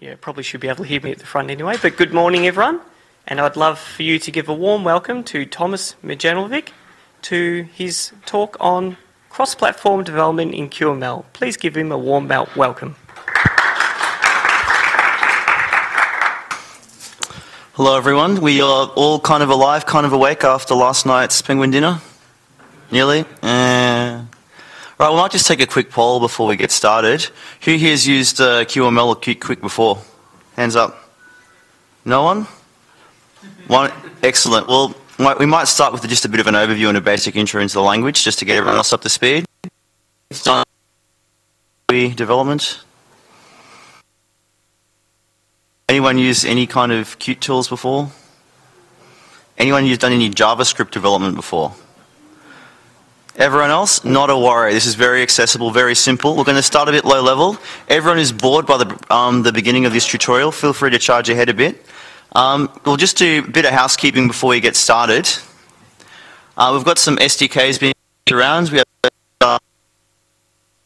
Yeah, probably should be able to hear me at the front anyway. But good morning, everyone. And I'd love for you to give a warm welcome to Tomas Miljenovic to his talk on cross-platform development in QML. Please give him a warm welcome. Hello, everyone. We are all kind of alive, kind of awake after last night's penguin dinner. Nearly. Right, we might just take a quick poll before we get started. Who here has used uh, QML or Qt Quick before? Hands up. No one? One. Excellent. Well, we might start with just a bit of an overview and a basic intro into the language, just to get everyone else up to speed. Development. Anyone use any kind of Qt tools before? Anyone who's done any JavaScript development before? Everyone else? Not a worry. This is very accessible, very simple. We're going to start a bit low level. Everyone who's bored by the, um, the beginning of this tutorial, feel free to charge ahead a bit. Um, we'll just do a bit of housekeeping before we get started. Uh, we've got some SDKs being around. We have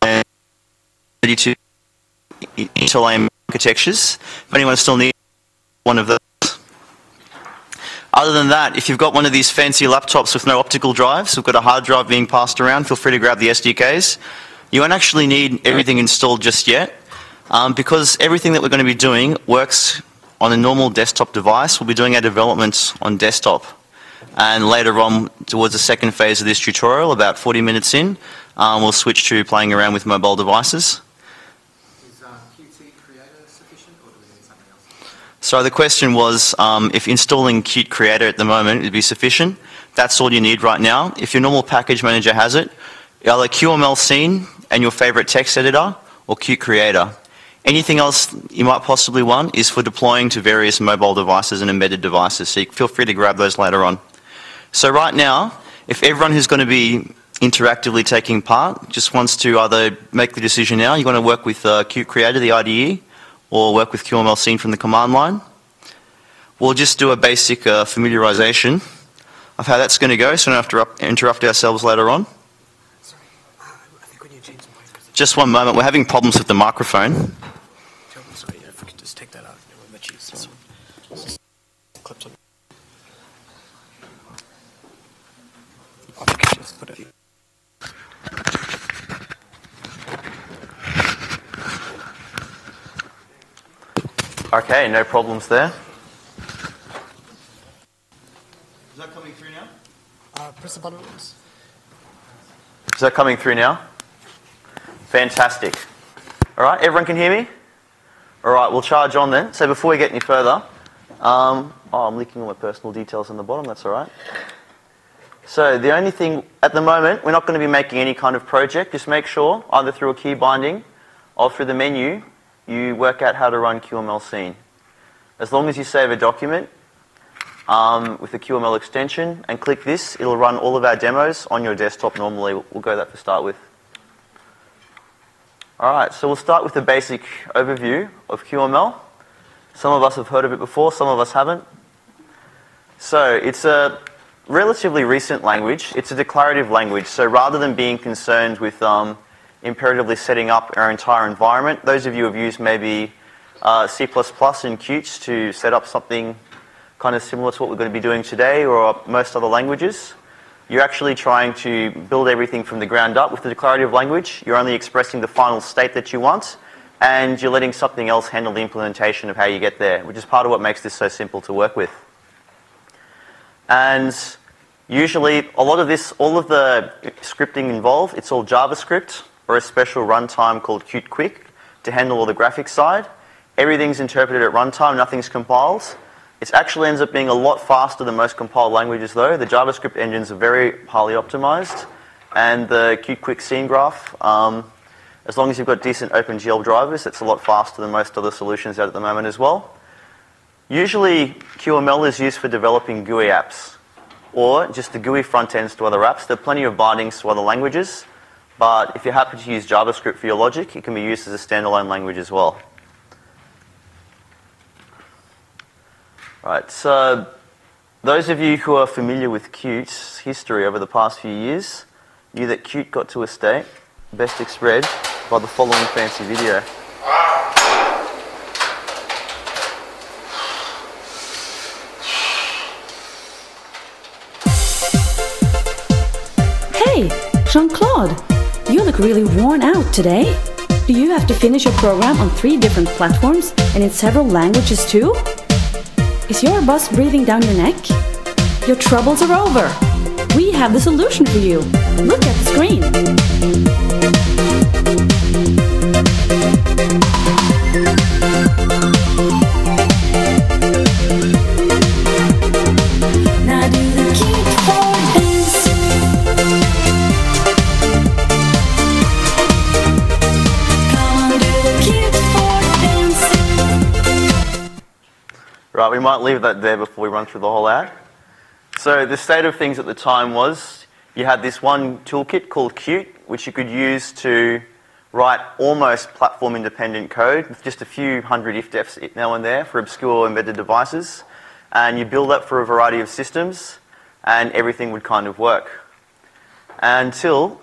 uh, 32 Intel AIM architectures. If anyone still needs one of those. Other than that, if you've got one of these fancy laptops with no optical drives, we've got a hard drive being passed around, feel free to grab the SDKs. You won't actually need everything installed just yet, um, because everything that we're going to be doing works on a normal desktop device. We'll be doing our development on desktop. And later on, towards the second phase of this tutorial, about 40 minutes in, um, we'll switch to playing around with mobile devices. So the question was um, if installing Qt Creator at the moment would be sufficient. That's all you need right now. If your normal package manager has it, either QML Scene and your favorite text editor or Qt Creator. Anything else you might possibly want is for deploying to various mobile devices and embedded devices. So feel free to grab those later on. So right now, if everyone who's going to be interactively taking part just wants to either make the decision now, you want to work with uh, Qt Creator, the IDE, or work with QML scene from the command line. We'll just do a basic uh, familiarization of how that's going to go so we don't have to interrupt ourselves later on. Just one moment, we're having problems with the microphone. Okay, no problems there. Is that coming through now? Uh, press the button. Is that coming through now? Fantastic. All right, everyone can hear me? All right, we'll charge on then. So before we get any further, um, oh, I'm leaking all my personal details on the bottom, that's all right. So the only thing at the moment, we're not going to be making any kind of project. Just make sure, either through a key binding or through the menu, you work out how to run QML scene. As long as you save a document um, with the QML extension and click this, it'll run all of our demos on your desktop normally. We'll go that to start with. Alright, so we'll start with the basic overview of QML. Some of us have heard of it before, some of us haven't. So it's a relatively recent language. It's a declarative language. So rather than being concerned with um, imperatively setting up our entire environment. Those of you who have used maybe uh, C++ and Qt to set up something kind of similar to what we're going to be doing today or most other languages. You're actually trying to build everything from the ground up with the declarative language. You're only expressing the final state that you want and you're letting something else handle the implementation of how you get there, which is part of what makes this so simple to work with. And usually a lot of this, all of the scripting involved, it's all JavaScript or a special runtime called Qt Quick to handle all the graphics side. Everything's interpreted at runtime, nothing's compiled. It actually ends up being a lot faster than most compiled languages though. The JavaScript engines are very highly optimized and the Qt Quick scene graph, um, as long as you've got decent OpenGL drivers, it's a lot faster than most other solutions out at the moment as well. Usually QML is used for developing GUI apps or just the GUI front ends to other apps. There are plenty of bindings to other languages. But if you happen to use JavaScript for your logic, it can be used as a standalone language as well. Right, so those of you who are familiar with Qt's history over the past few years knew that Qt got to a state best expressed by the following fancy video. Worn out today? Do you have to finish your program on three different platforms and in several languages too? Is your boss breathing down your neck? Your troubles are over. We have the solution for you. Look at the screen. Right, we might leave that there before we run through the whole ad. So the state of things at the time was you had this one toolkit called Qt, which you could use to write almost platform independent code with just a few hundred if-defs now and there for obscure embedded devices. And you build that for a variety of systems and everything would kind of work. Until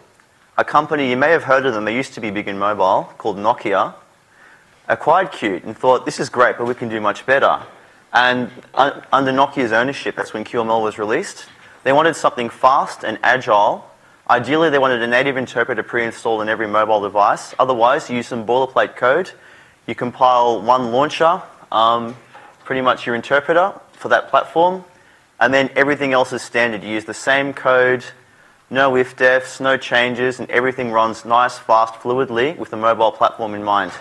a company, you may have heard of them, they used to be big in mobile, called Nokia, acquired Qt and thought, this is great, but we can do much better. And un- under Nokia's ownership, that's when QML was released, they wanted something fast and agile. Ideally, they wanted a native interpreter pre-installed in every mobile device. Otherwise, you use some boilerplate code. You compile one launcher, um, pretty much your interpreter for that platform, and then everything else is standard. You use the same code, no if-defs, no changes, and everything runs nice, fast, fluidly with the mobile platform in mind.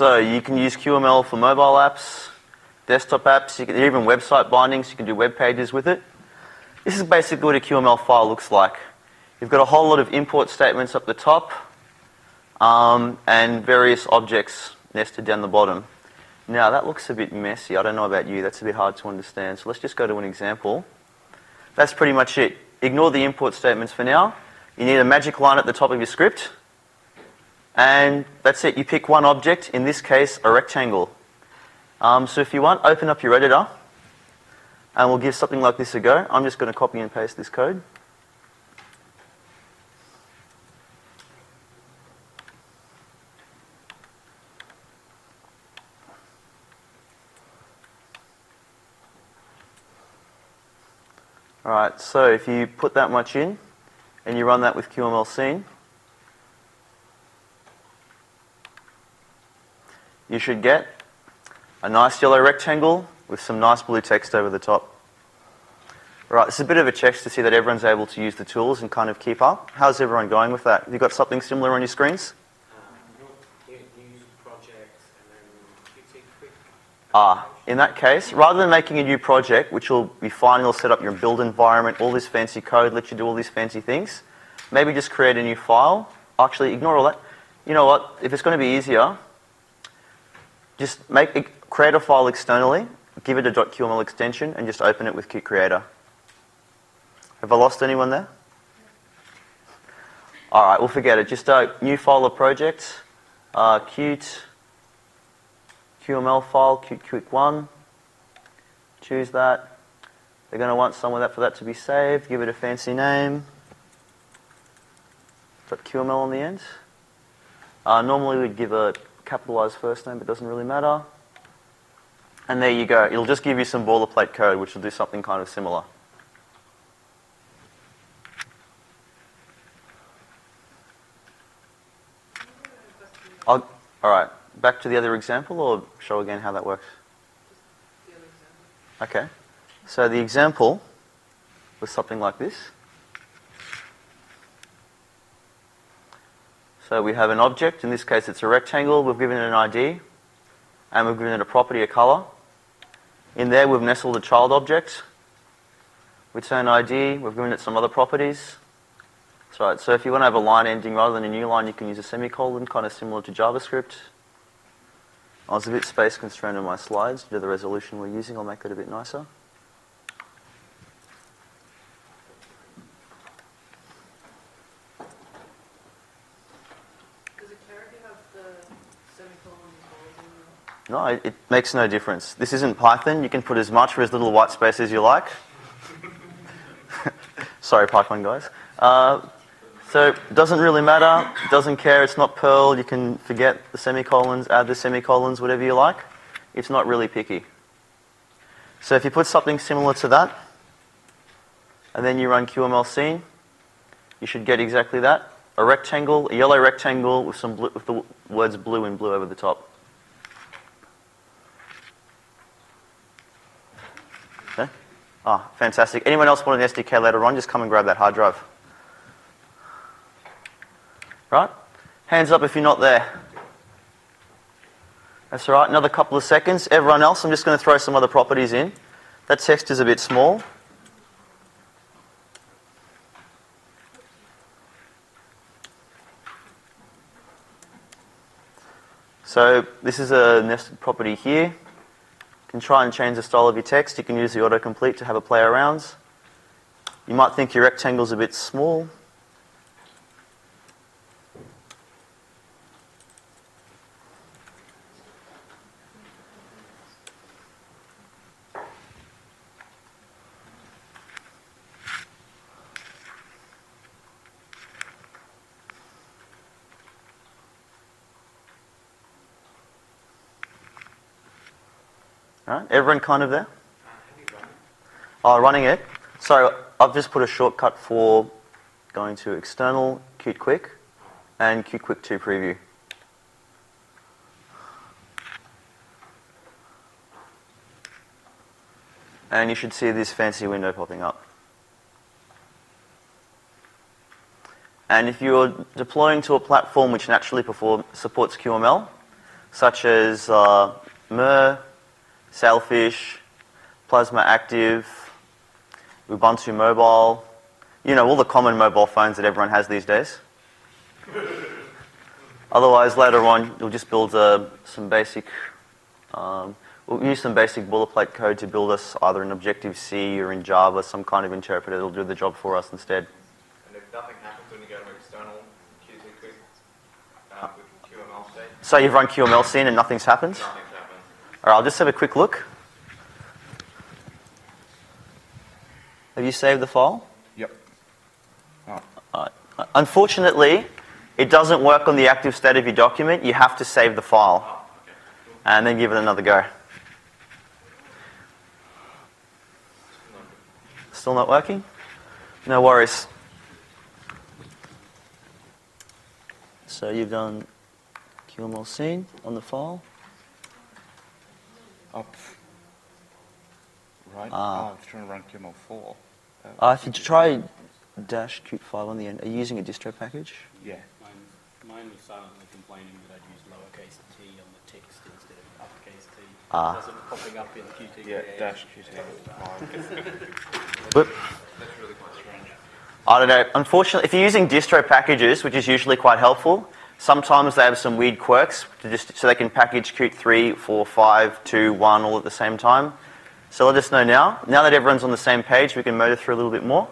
So you can use QML for mobile apps, desktop apps, you can, even website bindings, you can do web pages with it. This is basically what a QML file looks like. You've got a whole lot of import statements up the top um, and various objects nested down the bottom. Now that looks a bit messy. I don't know about you, that's a bit hard to understand. So let's just go to an example. That's pretty much it. Ignore the import statements for now. You need a magic line at the top of your script. And that's it. You pick one object, in this case, a rectangle. Um, so if you want, open up your editor, and we'll give something like this a go. I'm just going to copy and paste this code. Alright, so if you put that much in, and you run that with QML scene, you should get a nice yellow rectangle with some nice blue text over the top. Right, this is a bit of a check to see that everyone's able to use the tools and kind of keep up. How's everyone going with that? Have you got something similar on your screens? Ah, in that case, rather than making a new project, which will be fine, you'll set up your build environment, all this fancy code, let you do all these fancy things, maybe just create a new file. Actually, ignore all that. You know what? If it's going to be easier, just make a, create a file externally, give it a .qml extension, and just open it with Qt Creator. Have I lost anyone there? All right, we'll forget it. Just a new file or project, uh, Qt QML file, Qt Quick 1. Choose that. They're going to want somewhere that for that to be saved. Give it a fancy name. Put .qml on the end. Uh, normally we'd give a capitalized first name, but it doesn't really matter. And there you go. It'll just give you some boilerplate code, which will do something kind of similar. I'll, all right. Back to the other example, or show again how that works? Okay. So the example was something like this. So we have an object, in this case it's a rectangle, we've given it an ID, and we've given it a property, a color. In there we've nestled a child object, we return ID, we've given it some other properties. That's right, so if you want to have a line ending rather than a new line, you can use a semicolon, kind of similar to JavaScript. I was a bit space constrained on my slides due to the resolution we're using. I'll make it a bit nicer. Does it care if you have the semicolon clause in No, it, makes no difference. This isn't Python. You can put as much or as little white space as you like. Sorry, Python guys. Uh, so it doesn't really matter. Doesn't care. It's not Perl. You can forget the semicolons, add the semicolons, whatever you like. It's not really picky. So if you put something similar to that, and then you run QML scene, you should get exactly that. A rectangle, a yellow rectangle with some blue, with the words blue and blue over the top. Okay. Ah, fantastic. Anyone else want an SDK later on? Just come and grab that hard drive. Right? Hands up if you're not there. That's all right. Another couple of seconds. Everyone else, I'm just going to throw some other properties in. That text is a bit small. So this is a nested property here. Can try and change the style of your text. You can use the autocomplete to have a play around. You might think your rectangle's a bit small. Everyone kind of there? Oh, running it. So I've just put a shortcut for going to external Qt Quick and Qt Quick 2 preview. And you should see this fancy window popping up. And if you're deploying to a platform which naturally perform, supports QML, such as uh, Mer, Sailfish, Plasma Active, Ubuntu Mobile, you know, all the common mobile phones that everyone has these days. Otherwise, later on, you'll just build uh, some basic, um, we'll use some basic boilerplate code to build us either in Objective-C or in Java, some kind of interpreter that'll do the job for us instead. And if nothing happens when you go to external Qt quick uh, with QML state, So you've run QML scene and nothing's happened? nothing's happened. All right, I'll just have a quick look. Have you saved the file? Yep. Uh, unfortunately, it doesn't work on the active state of your document. You have to save the file and then give it another go. Still not working? No worries. So you've done QML scene on the file. Up. Right. Ah. Oh, I was trying to run QML four. Uh, if you try dash Qt file on the end, are you using a distro package? Yeah. Mine, mine was silently complaining that I'd used lowercase t on the text instead of uppercase t. Ah. It wasn't popping up in Qt. Yeah. create. Dash Qt. Whoop. That's really quite strange. I don't know. Unfortunately, if you're using distro packages, which is usually quite helpful, sometimes they have some weird quirks to just, so they can package Qt 3, 4, 5, 2, 1 all at the same time. So let us know now. Now that everyone's on the same page, we can motor through a little bit more.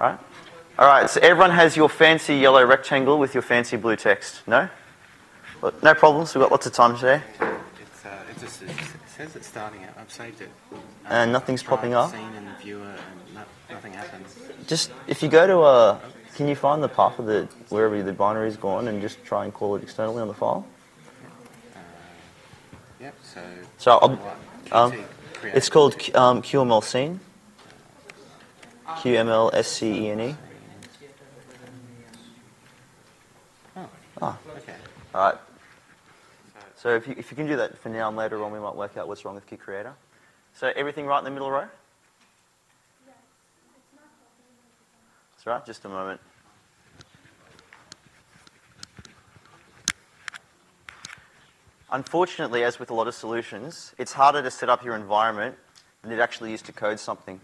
All right? All right, so everyone has your fancy yellow rectangle with your fancy blue text. No? No problems. We've got lots of time today. It's, uh, it just it says it's starting out. I've saved it. And nothing's popping up? Scene in the viewer and no, nothing happens. Just if you go to a, can you find the path of the wherever the binary's gone and just try and call it externally on the file? Yep. So. So I'll, um, It's called um, QML scene. QML SCENE. Oh. Ah. Okay. All right. So if you, if you can do that for now and later on, we might work out what's wrong with Qt Creator. So everything right in the middle row? That's right, just a moment. Unfortunately, as with a lot of solutions, it's harder to set up your environment than it actually is to code something.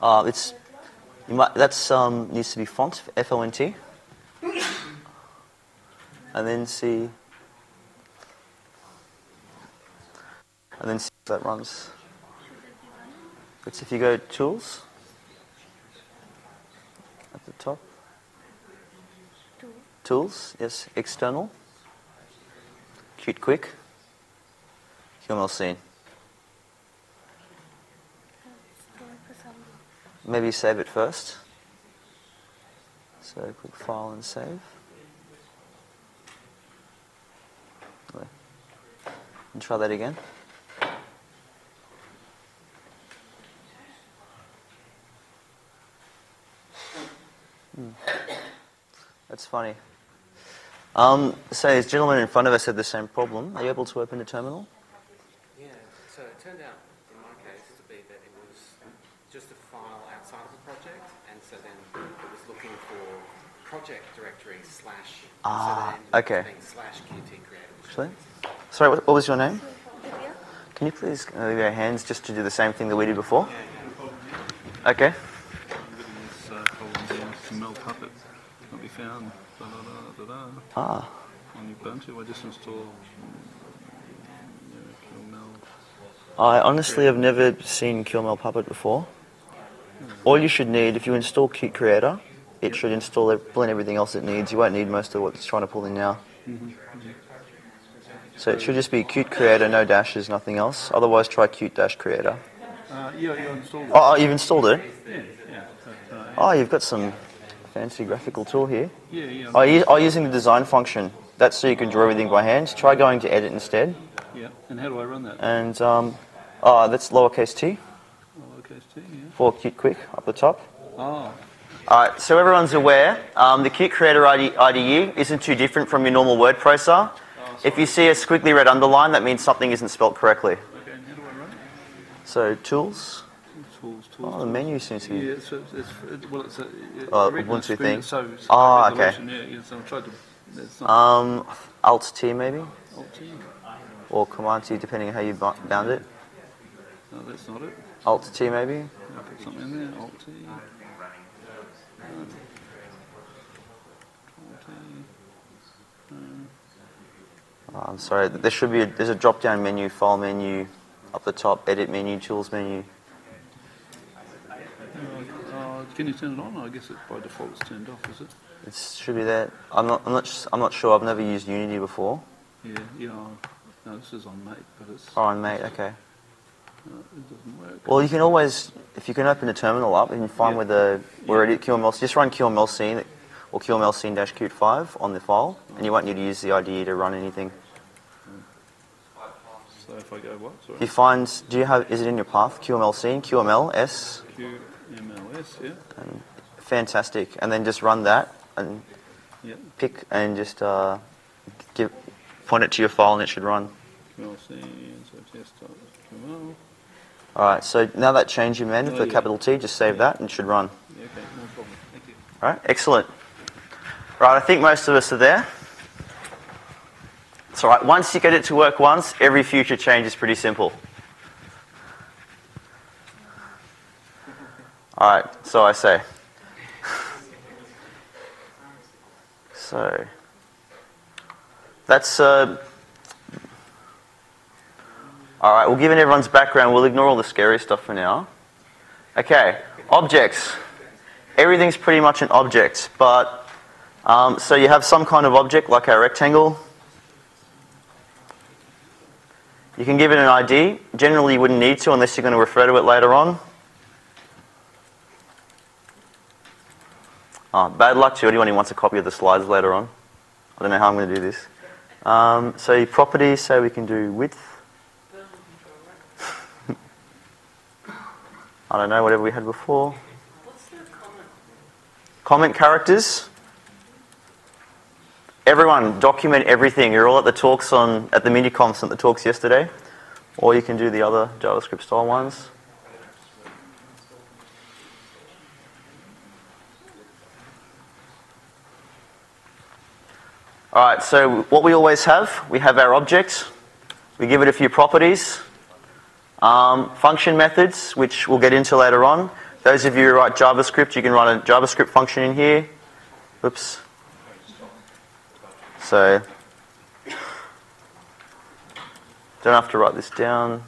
Uh, it's might that's um, needs to be font F O N T, and then see, and then see if that runs. It's if you go tools at the top. Tools, yes, external. Qt Quick. QML scene. Maybe save it first. So click File and Save. And try that again. That's funny. Um, so this gentleman in front of us had the same problem. Are you able to open the terminal? Yeah, so it turned out, in my case, to be that it was just a file outside of the project, and so then it was looking for project directory slash. Ah, so then it ended up okay. slash Qt creator. Actually? Sorry, what, what was your name? Can you please uh, leave your hands just to do the same thing that we did before? Okay. Everything is uh, folded in some Mel Puppet. Not be found. Da, da, da, da, da. Ah, On Ubuntu, I just installed mm, yeah, Mel. I honestly have never seen QML Puppet before. All you should need, if you install Qt Creator, it should install in everything else it needs. You won't need most of what it's trying to pull in now. So it should just be Qt Creator, no dashes, nothing else. Otherwise, try Qt Dash Creator. Uh, yeah, I installed it. Oh, oh, you've installed it? Yeah, yeah. But, uh, Oh, you've got some fancy graphical tool here. yeah, yeah. Oh, you, oh, using the design function. That's so you can draw everything by hand. Try going to edit instead. yeah. And how do I run that? And, um, oh, that's lowercase t Oh, okay, T, yeah. for Qt Quick up the top. Oh, Alright, so everyone's aware, um, the Qt Creator ID, IDE isn't too different from your normal word processor. If you see a squiggly red underline, that means something isn't spelt correctly. okay. And how do I run it? So, tools. Tools, tools. Oh, the menu seems to be. Yeah, so it's, it's it, well, it's a it, Oh, Ubuntu it's thing. So, so Ah, okay. Yeah, yeah. So I tried to. That's not Um, Alt T maybe, Alt T. or Command T, depending on how you bound it. No, that's not it. Alt T maybe. I put something in there. Alt T. Alt T. Oh, I'm sorry, there should be a, there's a drop down menu, file menu, up the top, edit menu, tools menu. Uh, can you turn it on? I guess it by default it's turned off, is it? It should be there. I'm not, I'm not, I'm not sure. I've never used Unity before. Yeah, yeah. No, this is on Mate, but it's Oh, on Mate, okay. uh, it doesn't work. Well, you can always, if you can open the terminal up and find Yeah. where the where it is QML, just run QML scene or QML scene dash Qt 5 on the file, and you won't need to use the IDE to run anything. So if I go what? Sorry. You find, do you have, is it in your path? QML scene, QML S, QMLS, yeah. fantastic, and then just run that and Yeah. pick and just uh, give, point it to your file and it should run. QMLC, so desktop, QML. All right, so now that change you made Oh, the yeah. capital T, just save that and it should run. Yeah, okay, no problem. Thank you. All right, excellent. Right, I think most of us are there. It's all right. Once you get it to work once, every future change is pretty simple. All right, so I say. So that's uh, all right. Well, given everyone's background, we'll ignore all the scary stuff for now. Okay, objects. Everything's pretty much an object, but um, so you have some kind of object like a rectangle. You can give it an ID. Generally, you wouldn't need to unless you're going to refer to it later on. Oh, bad luck to anyone who wants a copy of the slides later on. I don't know how I'm going to do this. Um, so properties, so we can do width. I don't know, whatever we had before. Comment characters. Everyone, document everything. You're all at the talks on at the miniconfs at the talks yesterday, or you can do the other JavaScript style ones. All right. So what we always have, we have our object. We give it a few properties. Um, function methods, which we'll get into later on. Those of you who write JavaScript, you can run a JavaScript function in here. Oops. So, don't have to write this down.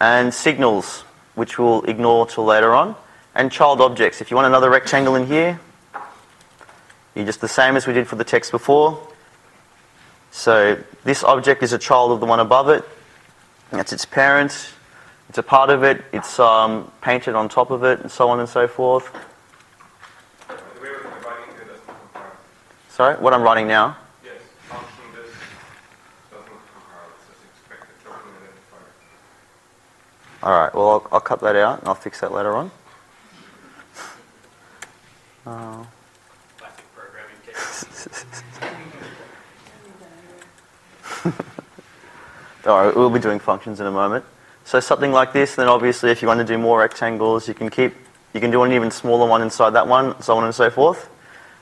And signals, which we'll ignore till later on. And child objects. If you want another rectangle in here, you're just the same as we did for the text before. So this object is a child of the one above it. That's its parent. It's a part of it. It's um, painted on top of it, and so on and so forth. The way we're writing here doesn't compare. Sorry, what I'm writing now. Yes, function this doesn't compare. It's just expected All right, well, I'll, I'll cut that out and I'll fix that later on. Uh. All right, we'll be doing functions in a moment. So something like this, then obviously if you want to do more rectangles, you can keep, you can do an even smaller one inside that one, so on and so forth.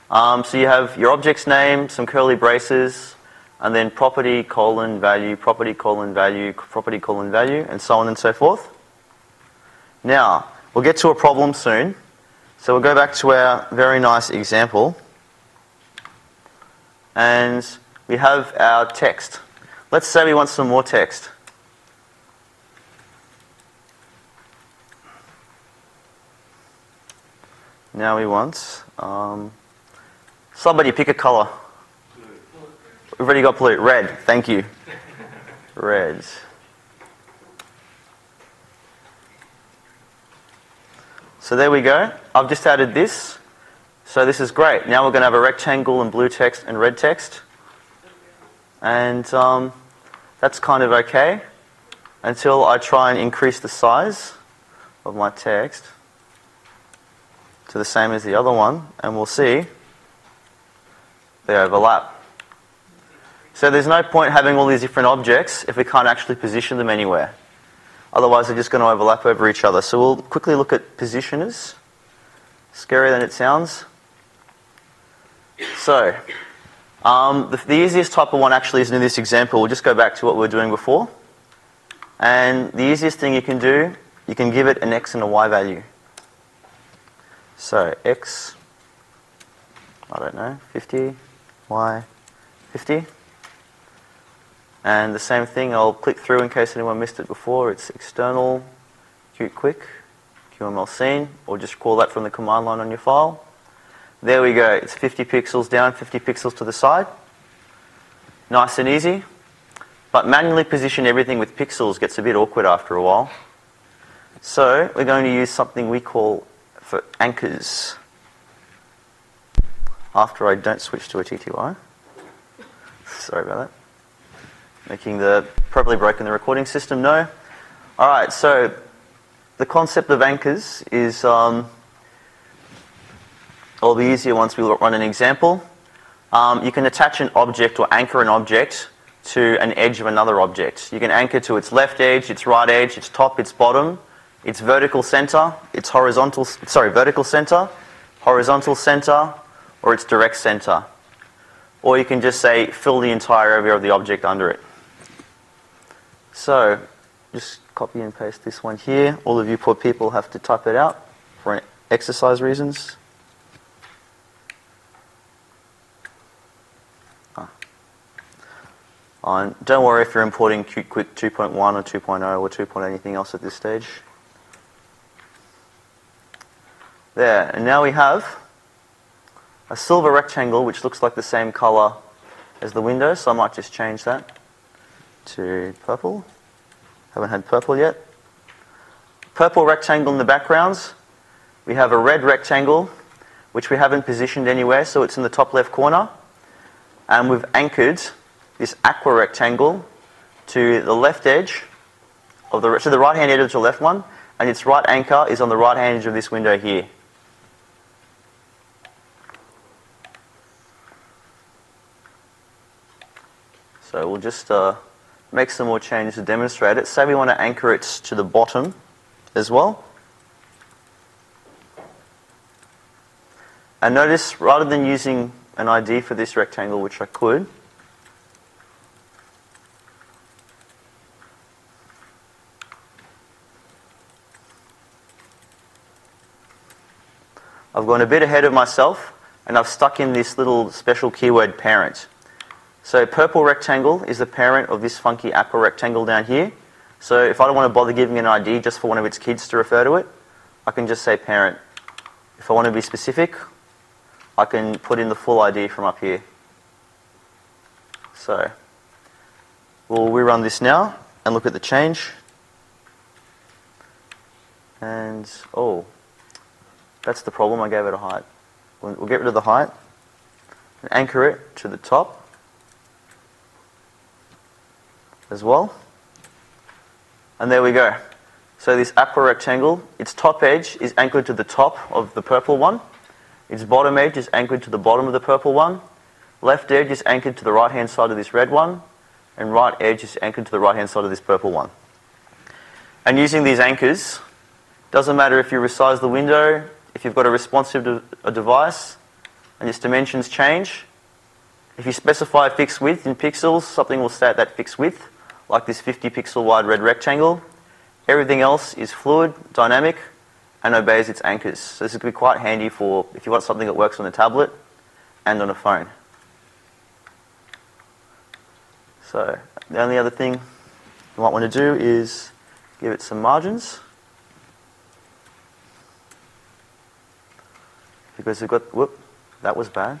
Um, so you have your object's name, some curly braces, and then property colon value, property colon value, property colon value, and so on and so forth. Now, we'll get to a problem soon. So we'll go back to our very nice example. And we have our text. Let's say we want some more text. Now we want um, somebody pick a color. We've already got blue. Red. Thank you. Red. So there we go. I've just added this. So this is great. Now we're going to have a rectangle and blue text and red text. And um, that's kind of okay until I try and increase the size of my text to the same as the other one, and we'll see they overlap. So there's no point having all these different objects if we can't actually position them anywhere. Otherwise, they're just going to overlap over each other. So we'll quickly look at positioners. Scarier than it sounds. So, um, the, the easiest type of one actually is in this example. We'll just go back to what we were doing before. And the easiest thing you can do, you can give it an x and a y value. So x, I don't know, 50, y, 50. And the same thing, I'll click through in case anyone missed it before. It's external, Qt quick, QML scene, or just call that from the command line on your file. There we go. It's 50 pixels down, 50 pixels to the side. Nice and easy. But manually position everything with pixels gets a bit awkward after a while. So we're going to use something we call for anchors. After I don't switch to a TTY. Sorry about that. Making the probably broken the recording system. No. All right. So the concept of anchors is um, it'll be easier once we run an example. Um, you can attach an object or anchor an object to an edge of another object. You can anchor to its left edge, its right edge, its top, its bottom, its vertical center, its horizontal, sorry, vertical center, horizontal center, or its direct center. Or you can just say fill the entire area of the object under it. So, just copy and paste this one here. All of you poor people have to type it out for exercise reasons. Ah. And don't worry if you're importing Qt 2.1 or 2.0 or 2. anything else at this stage. There, and now we have a silver rectangle which looks like the same color as the window, so I might just change that to purple. Haven't had purple yet. Purple rectangle in the backgrounds. We have a red rectangle which we haven't positioned anywhere, so it's in the top left corner. And we've anchored this aqua rectangle to the left edge of the to the right hand edge of the left one, and its right anchor is on the right hand edge of this window here. So we'll just uh, make some more changes to demonstrate it. Say we want to anchor it to the bottom as well. And notice, rather than using an ID for this rectangle, which I could, I've gone a bit ahead of myself and I've stuck in this little special keyword parent. So purple rectangle is the parent of this funky aqua rectangle down here. So if I don't want to bother giving an ID just for one of its kids to refer to it, I can just say parent. If I want to be specific, I can put in the full ID from up here. So we'll rerun this now and look at the change. And, oh, that's the problem. I gave it a height. We'll, we'll get rid of the height and anchor it to the top as well. And there we go. So this aqua rectangle, its top edge is anchored to the top of the purple one. Its bottom edge is anchored to the bottom of the purple one. Left edge is anchored to the right hand side of this red one. And right edge is anchored to the right hand side of this purple one. And using these anchors, doesn't matter if you resize the window, if you've got a responsive de- a device, and its dimensions change. If you specify a fixed width in pixels, something will stay at that fixed width, like this 50 pixel wide red rectangle. Everything else is fluid, dynamic, and obeys its anchors. So this could be quite handy for if you want something that works on a tablet and on a phone. So the only other thing you might want to do is give it some margins. Because we've got, whoop, that was bad.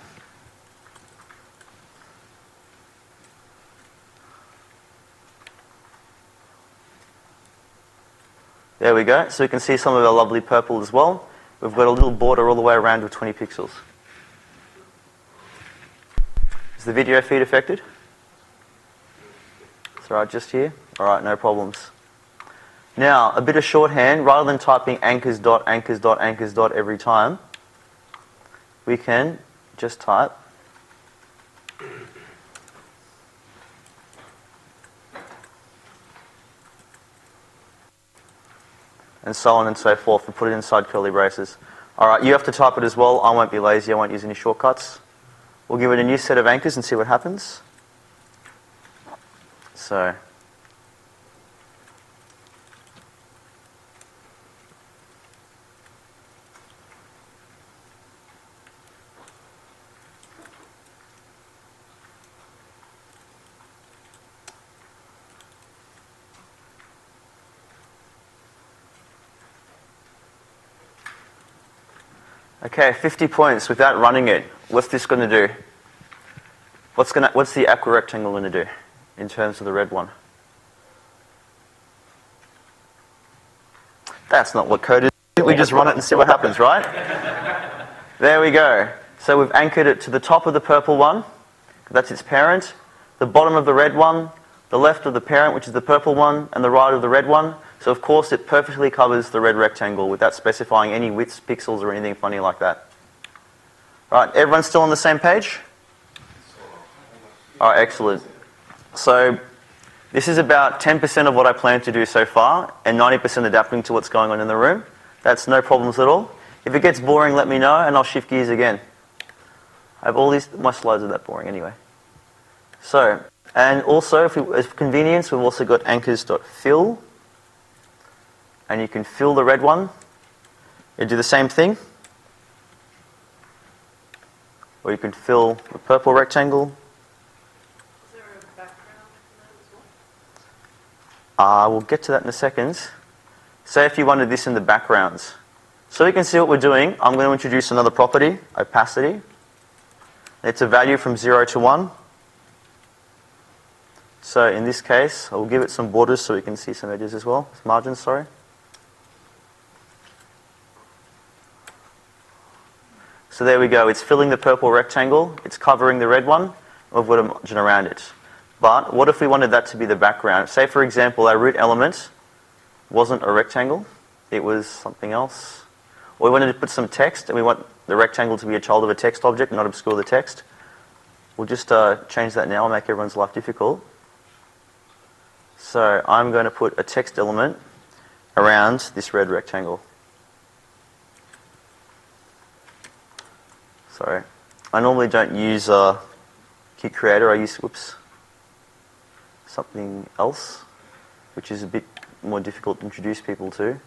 There we go. So we can see some of our lovely purple as well. We've got a little border all the way around with 20 pixels. Is the video feed affected? It's right just here? All right, no problems. Now, a bit of shorthand, rather than typing anchors dot anchors dot anchors dot every time, we can just type and so on and so forth and put it inside curly braces. All right, you have to type it as well. I won't be lazy. I won't use any shortcuts. We'll give it a new set of anchors and see what happens. So, Okay, 50 points without running it. What's this going to do? What's, gonna, what's the aqua rectangle going to do in terms of the red one? That's not what code is. We just run it and see what happens, right? There we go. So we've anchored it to the top of the purple one. That's its parent. The bottom of the red one. The left of the parent, which is the purple one. And the right of the red one. So of course it perfectly covers the red rectangle without specifying any widths, pixels, or anything funny like that. Right, everyone still on the same page? All right, excellent. So this is about 10% of what I plan to do so far, and 90% adapting to what's going on in the room. That's no problems at all. If it gets boring, let me know, and I'll shift gears again. I have all these, my slides are that boring anyway. So, and also, if we, as convenience, we've also got anchors.fill and you can fill the red one. You do the same thing. Or you can fill the purple rectangle. Is there a background as well? Uh, we'll get to that in a second. Say if you wanted this in the backgrounds. So you can see what we're doing. I'm going to introduce another property, opacity. It's a value from 0 to 1. So in this case, I'll give it some borders so we can see some edges as well. Margins, sorry. So there we go. It's filling the purple rectangle. It's covering the red one. We've got a margin around it. But what if we wanted that to be the background? Say, for example, our root element wasn't a rectangle. It was something else. Or we wanted to put some text, and we want the rectangle to be a child of a text object, not obscure the text. We'll just uh, change that now and make everyone's life difficult. So I'm going to put a text element around this red rectangle. Sorry. I normally don't use uh, Qt Creator. I use, whoops, something else, which is a bit more difficult to introduce people to.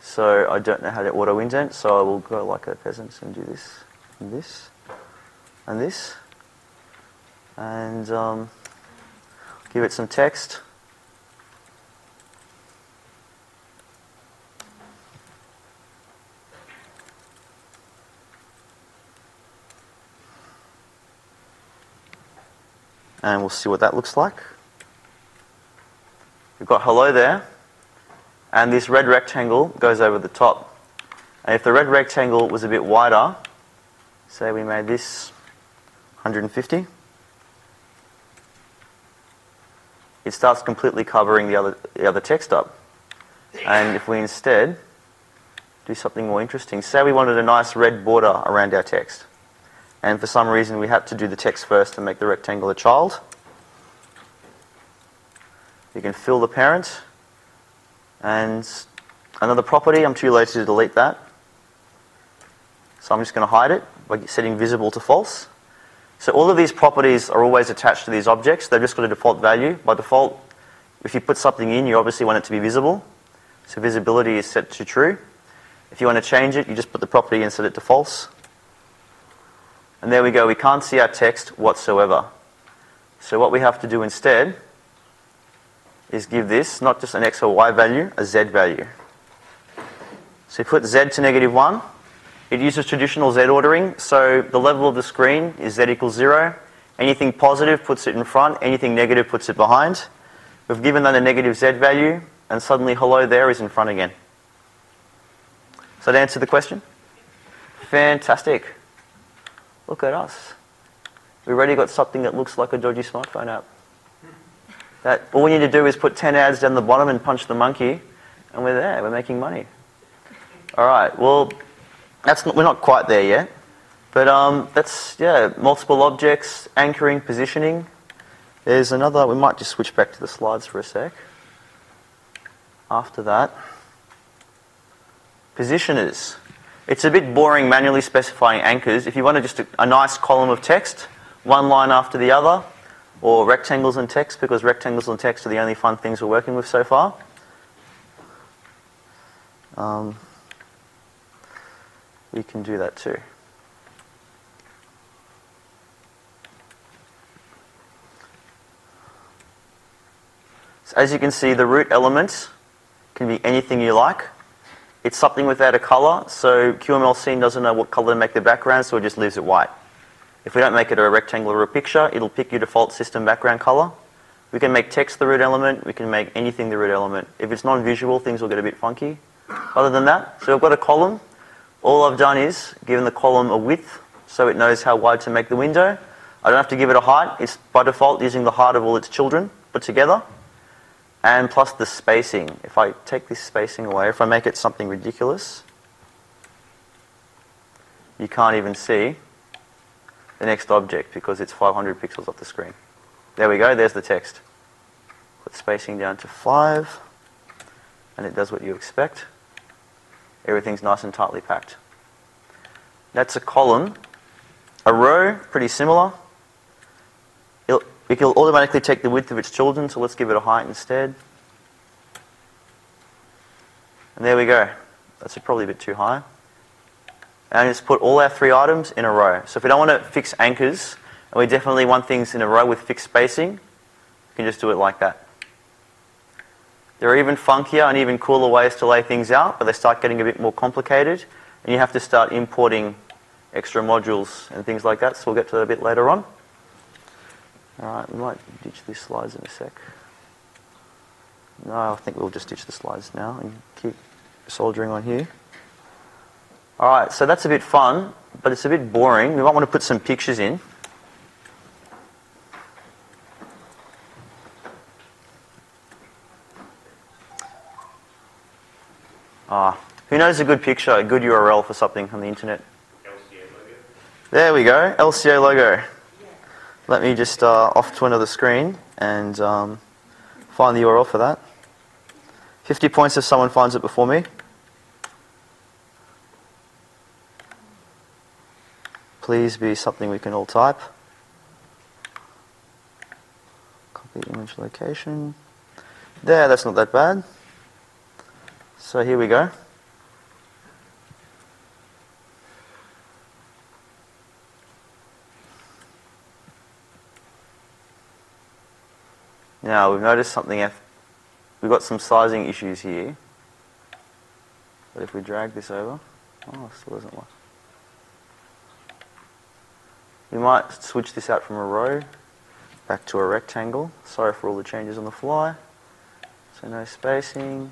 So I don't know how to auto indent, so I will go like a peasant and do this, and this, and this, and um, give it some text. And we'll see what that looks like. We've got hello there. And this red rectangle goes over the top. And if the red rectangle was a bit wider, say we made this 150, it starts completely covering the other, the other text up. And if we instead do something more interesting, say we wanted a nice red border around our text. And for some reason we had to do the text first to make the rectangle a child. You can fill the parent. And another property, I'm too lazy to delete that. So I'm just going to hide it by setting visible to false. So all of these properties are always attached to these objects. They've just got a default value. By default, if you put something in, you obviously want it to be visible. So visibility is set to true. If you want to change it, you just put the property and set it to false. And there we go. We can't see our text whatsoever. So what we have to do instead is give this not just an x or y value, a z value. So we put z to negative 1. It uses traditional z ordering, so the level of the screen is z equals 0. Anything positive puts it in front, anything negative puts it behind. We've given that a negative z value, and suddenly hello there is in front again. Does that answer the question? Fantastic. Look at us. We've already got something that looks like a dodgy smartphone app. That all we need to do is put 10 ads down the bottom and punch the monkey, and we're there. We're making money. All right. Well, that's not, we're not quite there yet, but um, that's yeah, multiple objects, anchoring, positioning. There's another. We might just switch back to the slides for a sec. After that, positioners. It's a bit boring manually specifying anchors. If you want to just a, a nice column of text, one line after the other, or rectangles and text, because rectangles and text are the only fun things we're working with so far. Um, we can do that too. So as you can see, the root element can be anything you like. It's something without a color, so QML scene doesn't know what color to make the background, so it just leaves it white. If we don't make it a rectangle or a picture, it'll pick your default system background color. We can make text the root element, we can make anything the root element. If it's non-visual, things will get a bit funky. Other than that, so we've got a column. All I've done is given the column a width so it knows how wide to make the window. I don't have to give it a height. It's by default using the height of all its children put together. And plus the spacing. If I take this spacing away, if I make it something ridiculous, you can't even see the next object because it's 500 pixels off the screen. There we go, there's the text. Put spacing down to 5, and it does what you expect. Everything's nice and tightly packed. That's a column. A row, pretty similar. It will automatically take the width of its children, so let's give it a height instead. And there we go. That's probably a bit too high. And just put all our three items in a row. So if we don't want to fix anchors, and we definitely want things in a row with fixed spacing, we can just do it like that. There are even funkier and even cooler ways to lay things out, but they start getting a bit more complicated, and you have to start importing extra modules and things like that, so we'll get to that a bit later on. Alright, we might ditch these slides in a sec. No, I think we'll just ditch the slides now and keep soldering on here. Alright, so that's a bit fun, but it's a bit boring. We might want to put some pictures in. Ah, who knows a good picture, a good URL for something on the internet? LCA logo. There we go, LCA logo. Let me just uh, off to another screen and um, find the URL for that. 50 points if someone finds it before me. Please be something we can all type. Copy image location. There, that's not that bad. So here we go. Now we've noticed something. We've got some sizing issues here. But if we drag this over, oh, still doesn't work. We might switch this out from a row back to a rectangle. Sorry for all the changes on the fly. So no spacing.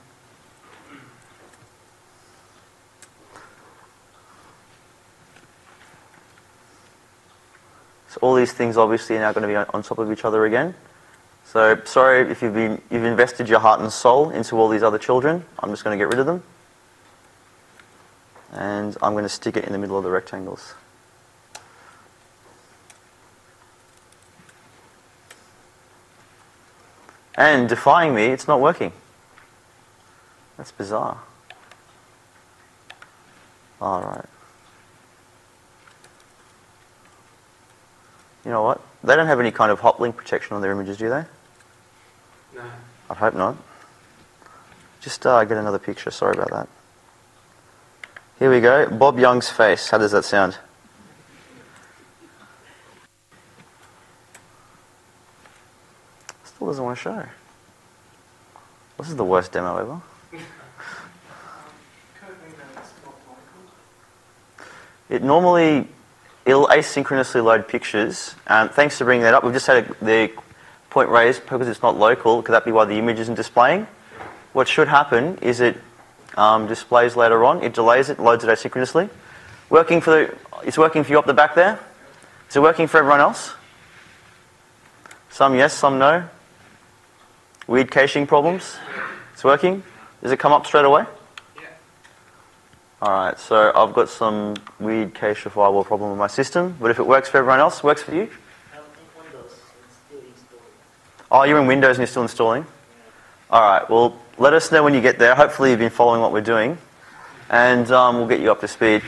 So all these things obviously are now going to be on top of each other again. So sorry if you've been you've invested your heart and soul into all these other children. I'm just going to get rid of them. And I'm going to stick it in the middle of the rectangles. And defying me, it's not working. That's bizarre. Alright. You know what? They don't have any kind of hot link protection on their images, do they? No. I'd hope not. Just uh, get another picture. Sorry about that. Here we go. Bob Young's face. How does that sound? Still doesn't want to show. This is the worst demo ever. It normally it'll asynchronously load pictures. Um, thanks for bringing that up. We've just had a, the point raised because it's not local. Could that be why the image isn't displaying? What should happen is it um, displays later on. It delays it, loads it asynchronously. Working for the, it's working for you up the back there. Is it working for everyone else? Some yes, some no. Weird caching problems. It's working. Does it come up straight away? Yeah. Alright, so I've got some weird cache firewall problem with my system, but if it works for everyone else, works for you? Oh, you're in Windows and you're still installing? Alright, well, let us know when you get there. Hopefully you've been following what we're doing, and um, we'll get you up to speed.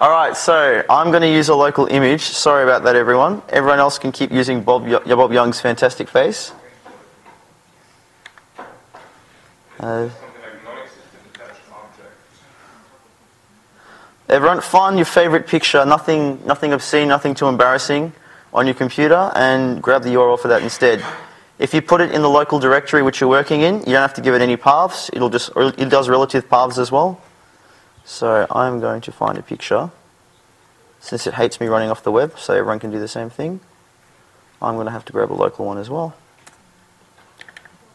Alright, so I'm going to use a local image. Sorry about that, everyone. Everyone else can keep using Bob, y- Bob Young's fantastic face. Uh. Everyone, find your favorite picture, nothing, nothing obscene, nothing too embarrassing, on your computer, and grab the URL for that instead. If you put it in the local directory which you're working in, you don't have to give it any paths. It'll just it does relative paths as well. So I'm going to find a picture. Since it hates me running off the web, so everyone can do the same thing, I'm going to have to grab a local one as well.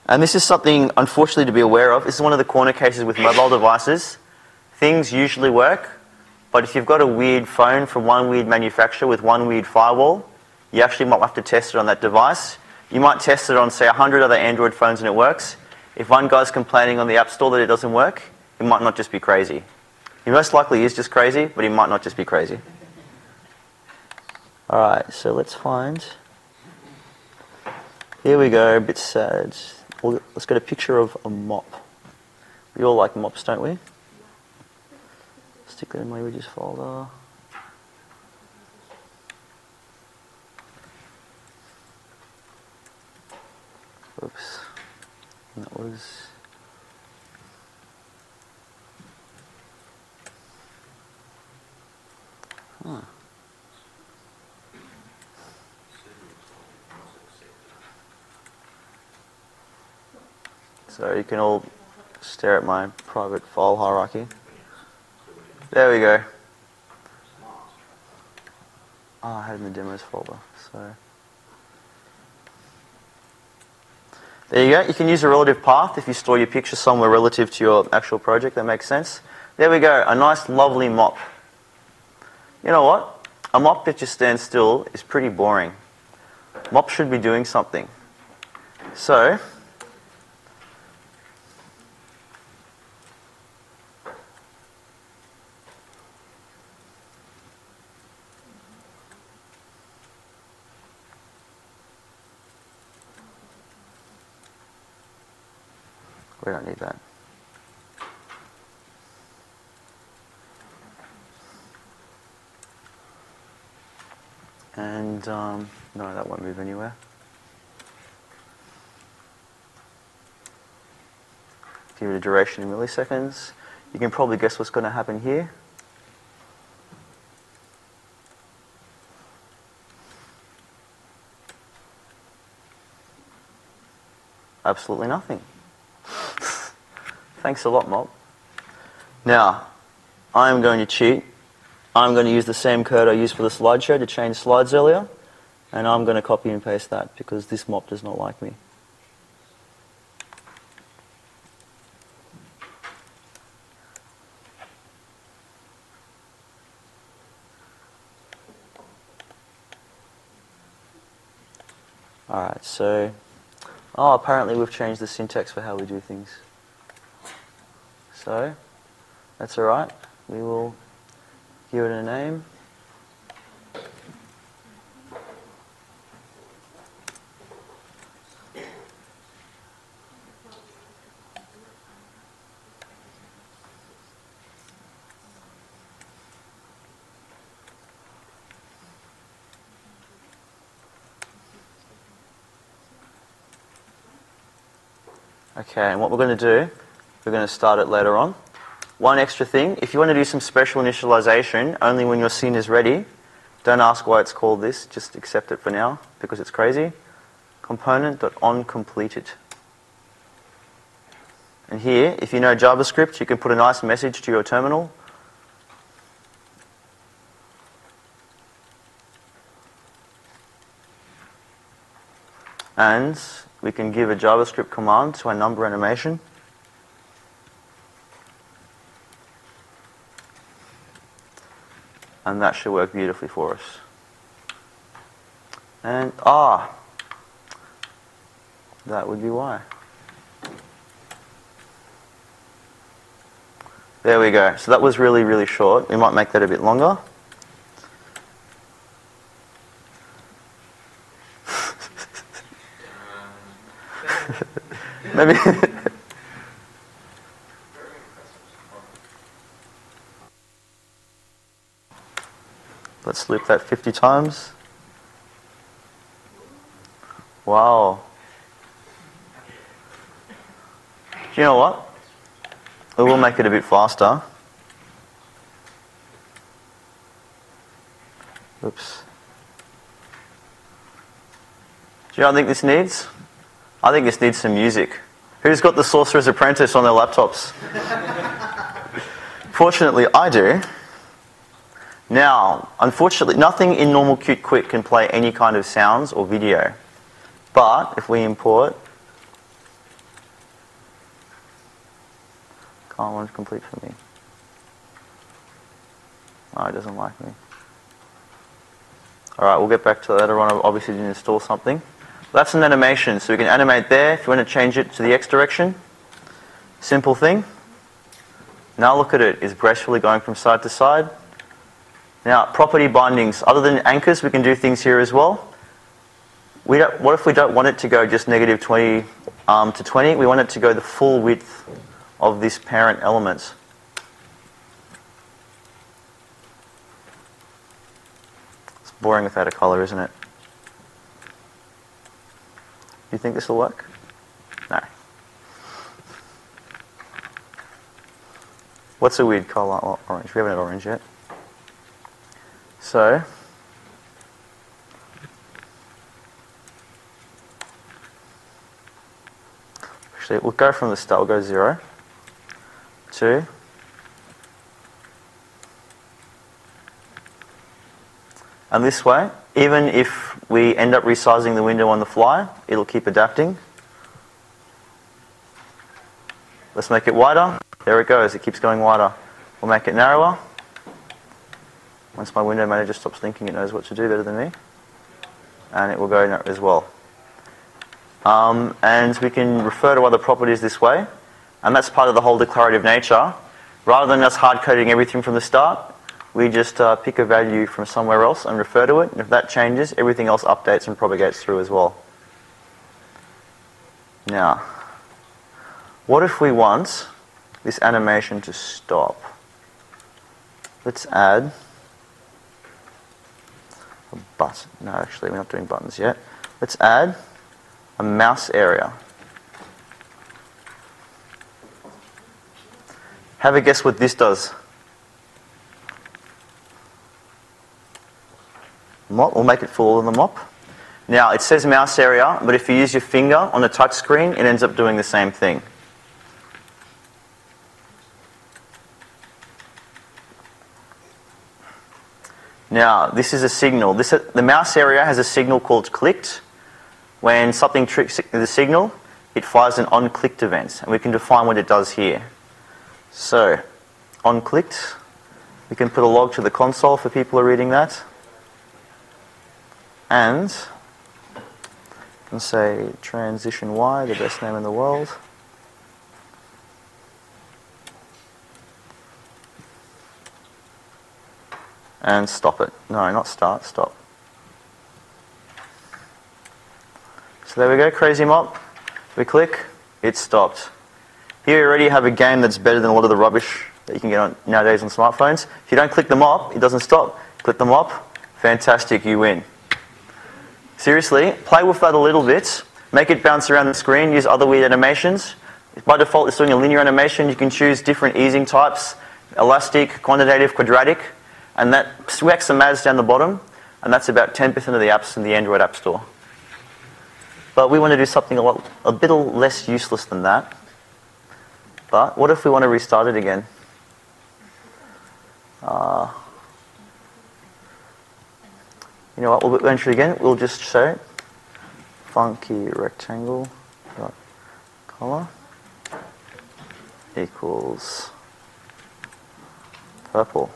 And this is something, unfortunately, to be aware of. This is one of the corner cases with mobile devices. Things usually work, but if you've got a weird phone from one weird manufacturer with one weird firewall, you actually might have to test it on that device. You might test it on, say, 100 other Android phones and it works. If one guy's complaining on the App Store that it doesn't work, it might not just be crazy. He most likely is just crazy, but he might not just be crazy. Alright, so let's find. Here we go, a bit sad. Let's get a picture of a mop. We all like mops, don't we? Stick that in my images folder. Oops. That was. Huh. So you can all stare at my private file hierarchy. There we go. Oh, I had in the demos folder. So there you go. You can use a relative path if you store your picture somewhere relative to your actual project. That makes sense. There we go. A nice, lovely mop. You know what? A mop that just stands still is pretty boring. Mop should be doing something. So We don't need that. And um, no, that won't move anywhere. Give it a duration in milliseconds. You can probably guess what's going to happen here. Absolutely nothing. Thanks a lot, Mob. Now, I'm going to cheat. I'm going to use the same code I used for the slideshow to change slides earlier, and I'm going to copy and paste that because this mop does not like me. Alright, so, oh, apparently we've changed the syntax for how we do things. So, that's alright. We will give it a name. Okay, and what we're going to do, we're going to start it later on. One extra thing, if you want to do some special initialization, only when your scene is ready, don't ask why it's called this, just accept it for now, because it's crazy. Component.onCompleted. And here, if you know JavaScript, you can put a nice message to your terminal. And we can give a JavaScript command to our number animation. And that should work beautifully for us. And, ah, that would be why. There we go. So that was really, really short. We might make that a bit longer. Maybe. Let's loop that 50 times. Wow. Do you know what? We will make it a bit faster. Oops. Do you know what I think this needs? I think this needs some music. Who's got the Sorcerer's Apprentice on their laptops? Fortunately, I do. Now, unfortunately, nothing in normal Qt Quick can play any kind of sounds or video. But if we import, can't one complete for me. Oh, it doesn't like me. Alright, we'll get back to that later on. I obviously didn't install something. That's an animation, so we can animate there. If you want to change it to the X direction, simple thing. Now look at it, it's gracefully going from side to side. Now, property bindings. Other than anchors, we can do things here as well. We don't, what if we don't want it to go just negative 20 um, to 20? We want it to go the full width of this parent element. It's boring without a color, isn't it? You think this will work? No. What's a weird color? Orange. We haven't had orange yet. So, actually, we'll go from the start. We'll go zero, two, and this way, even if we end up resizing the window on the fly, it'll keep adapting. Let's make it wider. There it goes. It keeps going wider. We'll make it narrower. Once my window manager stops thinking it knows what to do better than me. And it will go as well. Um, and we can refer to other properties this way. And that's part of the whole declarative nature. Rather than us hard coding everything from the start, we just uh, pick a value from somewhere else and refer to it. And if that changes, everything else updates and propagates through as well. Now, what if we want this animation to stop? Let's add a button. No, actually, we're not doing buttons yet. Let's add a mouse area. Have a guess what this does. Mop, we'll make it full of the mop. Now, it says mouse area, but if you use your finger on the touch screen, it ends up doing the same thing. Now, this is a signal. This, the mouse area has a signal called clicked. When something tricks the signal, it fires an on-clicked event, and we can define what it does here. So, on-clicked, we can put a log to the console for people who are reading that. And and say transition Y, the best name in the world. And stop it. No, not start, stop. So there we go, crazy mop. We click, it stopped. Here you already have a game that's better than a lot of the rubbish that you can get on nowadays on smartphones. If you don't click the mop, it doesn't stop. Click the mop, fantastic, you win. Seriously, play with that a little bit. Make it bounce around the screen, use other weird animations. By default, it's doing a linear animation. You can choose different easing types, elastic, quantitative, quadratic, and that swacks some ads down the bottom, and that's about 10% of the apps in the Android App Store. But we want to do something a, lot, a bit less useless than that. But what if we want to restart it again? Uh, you know what, we'll enter again. We'll just say funky rectangle dot color equals purple.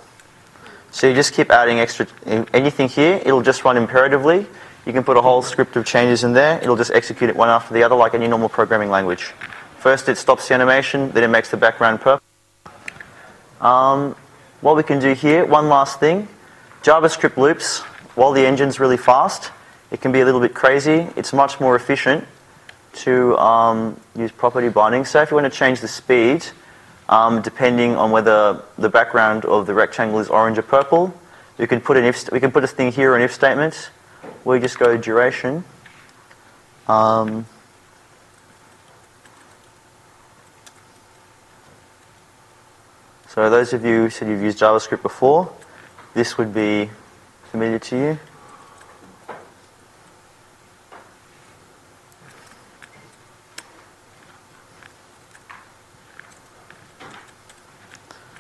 So you just keep adding extra anything here. It'll just run imperatively. You can put a whole script of changes in there. It'll just execute it one after the other like any normal programming language. First it stops the animation, then it makes the background purple. Um, what we can do here, one last thing. JavaScript loops, while the engine's really fast, it can be a little bit crazy. It's much more efficient to um, use property binding. So if you want to change the speed, um, depending on whether the background of the rectangle is orange or purple, we can put an if we can put a thing here, an if statement. We just go duration. Um, so those of you who said you've used JavaScript before, this would be familiar to you.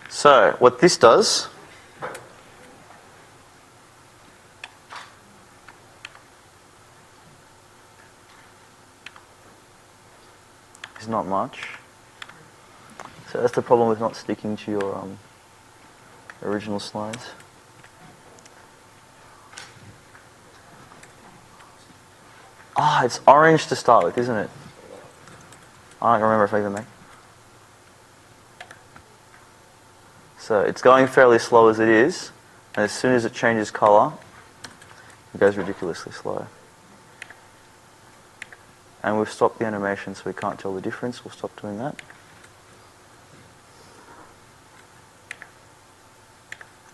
So what this does is not much. So that's the problem with not sticking to your um, original slides. Ah, oh, it's orange to start with, isn't it? I don't remember if I even make. So it's going fairly slow as it is, and as soon as it changes color, it goes ridiculously slow. And we've stopped the animation so we can't tell the difference. We'll stop doing that.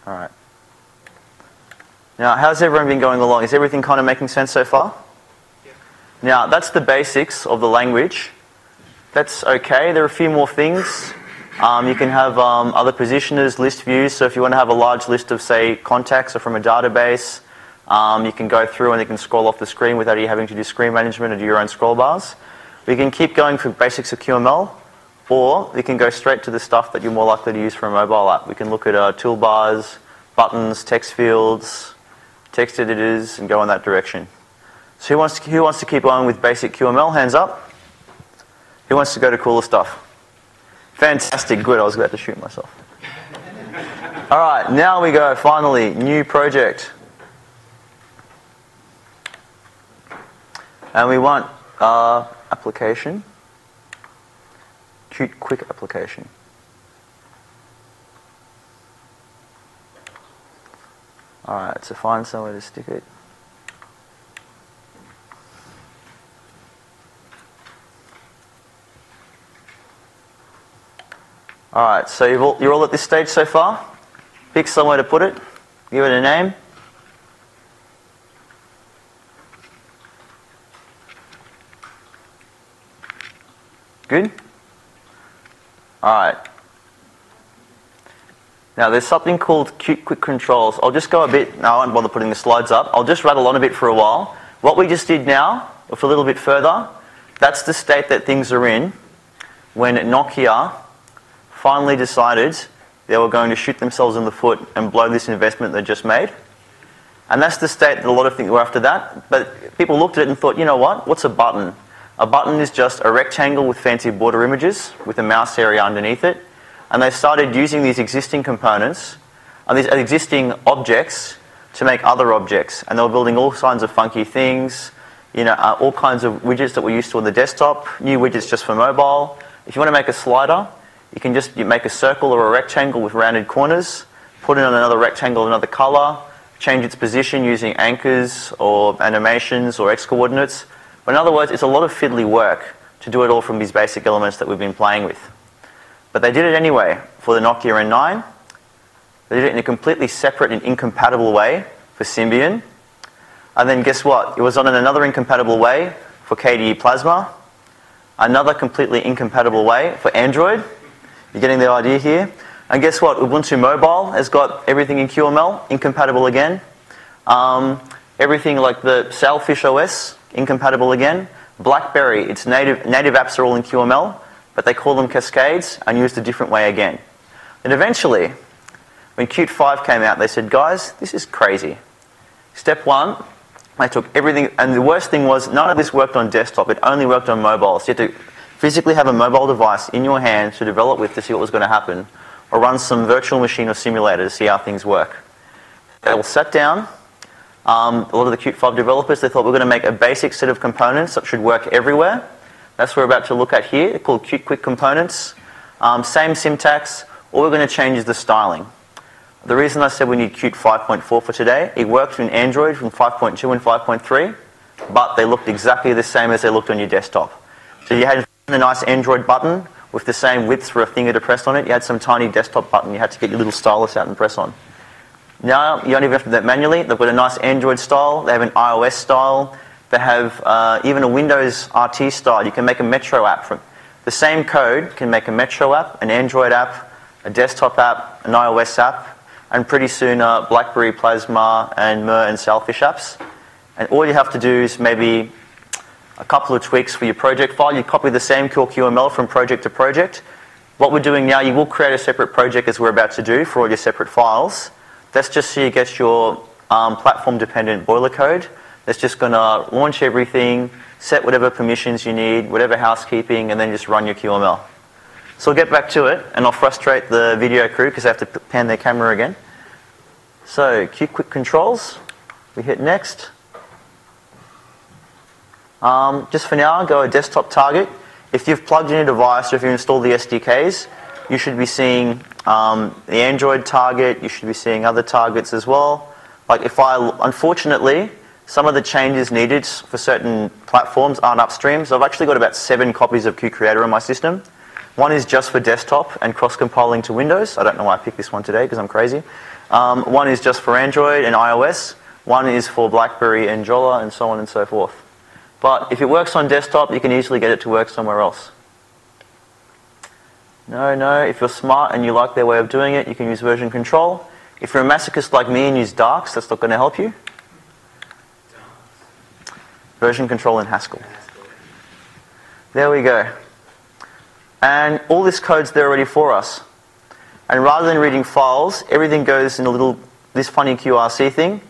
Alright. Now, how's everyone been going along? Is everything kind of making sense so far? Now, that's the basics of the language. That's okay. There are a few more things um, you can have um, other positioners, list views. So if you want to have a large list of, say, contacts or from a database, um, you can go through and you can scroll off the screen without you having to do screen management or do your own scroll bars. We can keep going for basics of QML, or we can go straight to the stuff that you're more likely to use for a mobile app. We can look at uh, toolbars, buttons, text fields, text editors, and go in that direction. So who wants to, who wants to keep on with basic QML? Hands up. Who wants to go to cooler stuff? Fantastic, good. I was about to shoot myself. All right, now we go. Finally, new project. And we want uh, application, Qt, quick application. All right, so find somewhere to stick it. All right, so you all, you're all at this stage so far? Pick somewhere to put it, give it a name. Good? All right. Now there's something called Qt quick controls. I'll just go a bit, no, I won't bother putting the slides up. I'll just rattle on a bit for a while. What we just did now, if a little bit further, that's the state that things are in when Nokia finally decided they were going to shoot themselves in the foot and blow this investment they just made. And that's the state that a lot of things were after that. But people looked at it and thought, you know what? What's a button? A button is just a rectangle with fancy border images with a mouse area underneath it. And they started using these existing components and these existing objects to make other objects. And they were building all kinds of funky things, you know, uh, all kinds of widgets that we're used to on the desktop, new widgets just for mobile. If you want to make a slider, you can just make a circle or a rectangle with rounded corners, put it on another rectangle another color, change its position using anchors or animations or x coordinates. But in other words, it's a lot of fiddly work to do it all from these basic elements that we've been playing with. But they did it anyway for the Nokia N9. They did it in a completely separate and incompatible way for Symbian. And then guess what? It was done in another incompatible way for KDE Plasma, another completely incompatible way for Android. You're getting the idea here. And guess what? Ubuntu Mobile has got everything in QML, incompatible again. Um, everything like the Sailfish OS, incompatible again. BlackBerry, its native, native apps are all in QML but they call them cascades and used a different way again. And eventually, when Qt 5 came out, they said, guys, this is crazy. Step one, they took everything, and the worst thing was none of this worked on desktop, it only worked on mobile. So you had to physically have a mobile device in your hand to develop with to see what was going to happen, or run some virtual machine or simulator to see how things work. They all sat down. Um, a lot of the Qt 5 developers, they thought we're going to make a basic set of components that should work everywhere that's what we're about to look at here. They're called Qt Quick Components. Um, same syntax. All we're going to change is the styling. The reason I said we need Qt 5.4 for today, it worked in Android from 5.2 and 5.3, but they looked exactly the same as they looked on your desktop. So you had a nice Android button with the same width for a finger to press on it. You had some tiny desktop button you had to get your little stylus out and press on. Now you don't even have to do that manually. They've got a nice Android style. They have an iOS style. They have uh, even a Windows RT style. You can make a Metro app from the same code. Can make a Metro app, an Android app, a desktop app, an iOS app, and pretty soon uh, BlackBerry Plasma and Mer and Sailfish apps. And all you have to do is maybe a couple of tweaks for your project file. You copy the same core QML from project to project. What we're doing now, you will create a separate project as we're about to do for all your separate files. That's just so you get your um, platform dependent boiler code that's just going to launch everything, set whatever permissions you need, whatever housekeeping, and then just run your QML. So I'll get back to it, and I'll frustrate the video crew because they have to pan their camera again. So Qt Quick Controls, we hit next. Um, just for now, go a desktop target. If you've plugged in a device or if you've installed the SDKs, you should be seeing um, the Android target, you should be seeing other targets as well. Like if I, unfortunately, some of the changes needed for certain platforms aren't upstream. So I've actually got about seven copies of Qt Creator in my system. One is just for desktop and cross-compiling to Windows. I don't know why I picked this one today because I'm crazy. Um, one is just for Android and iOS. One is for BlackBerry and Jolla and so on and so forth. But if it works on desktop, you can easily get it to work somewhere else. No, no. If you're smart and you like their way of doing it, you can use version control. If you're a masochist like me and use darcs, that's not going to help you version control in Haskell. There we go. And all this code's there already for us. And rather than reading files, everything goes in a little, this funny QRC thing.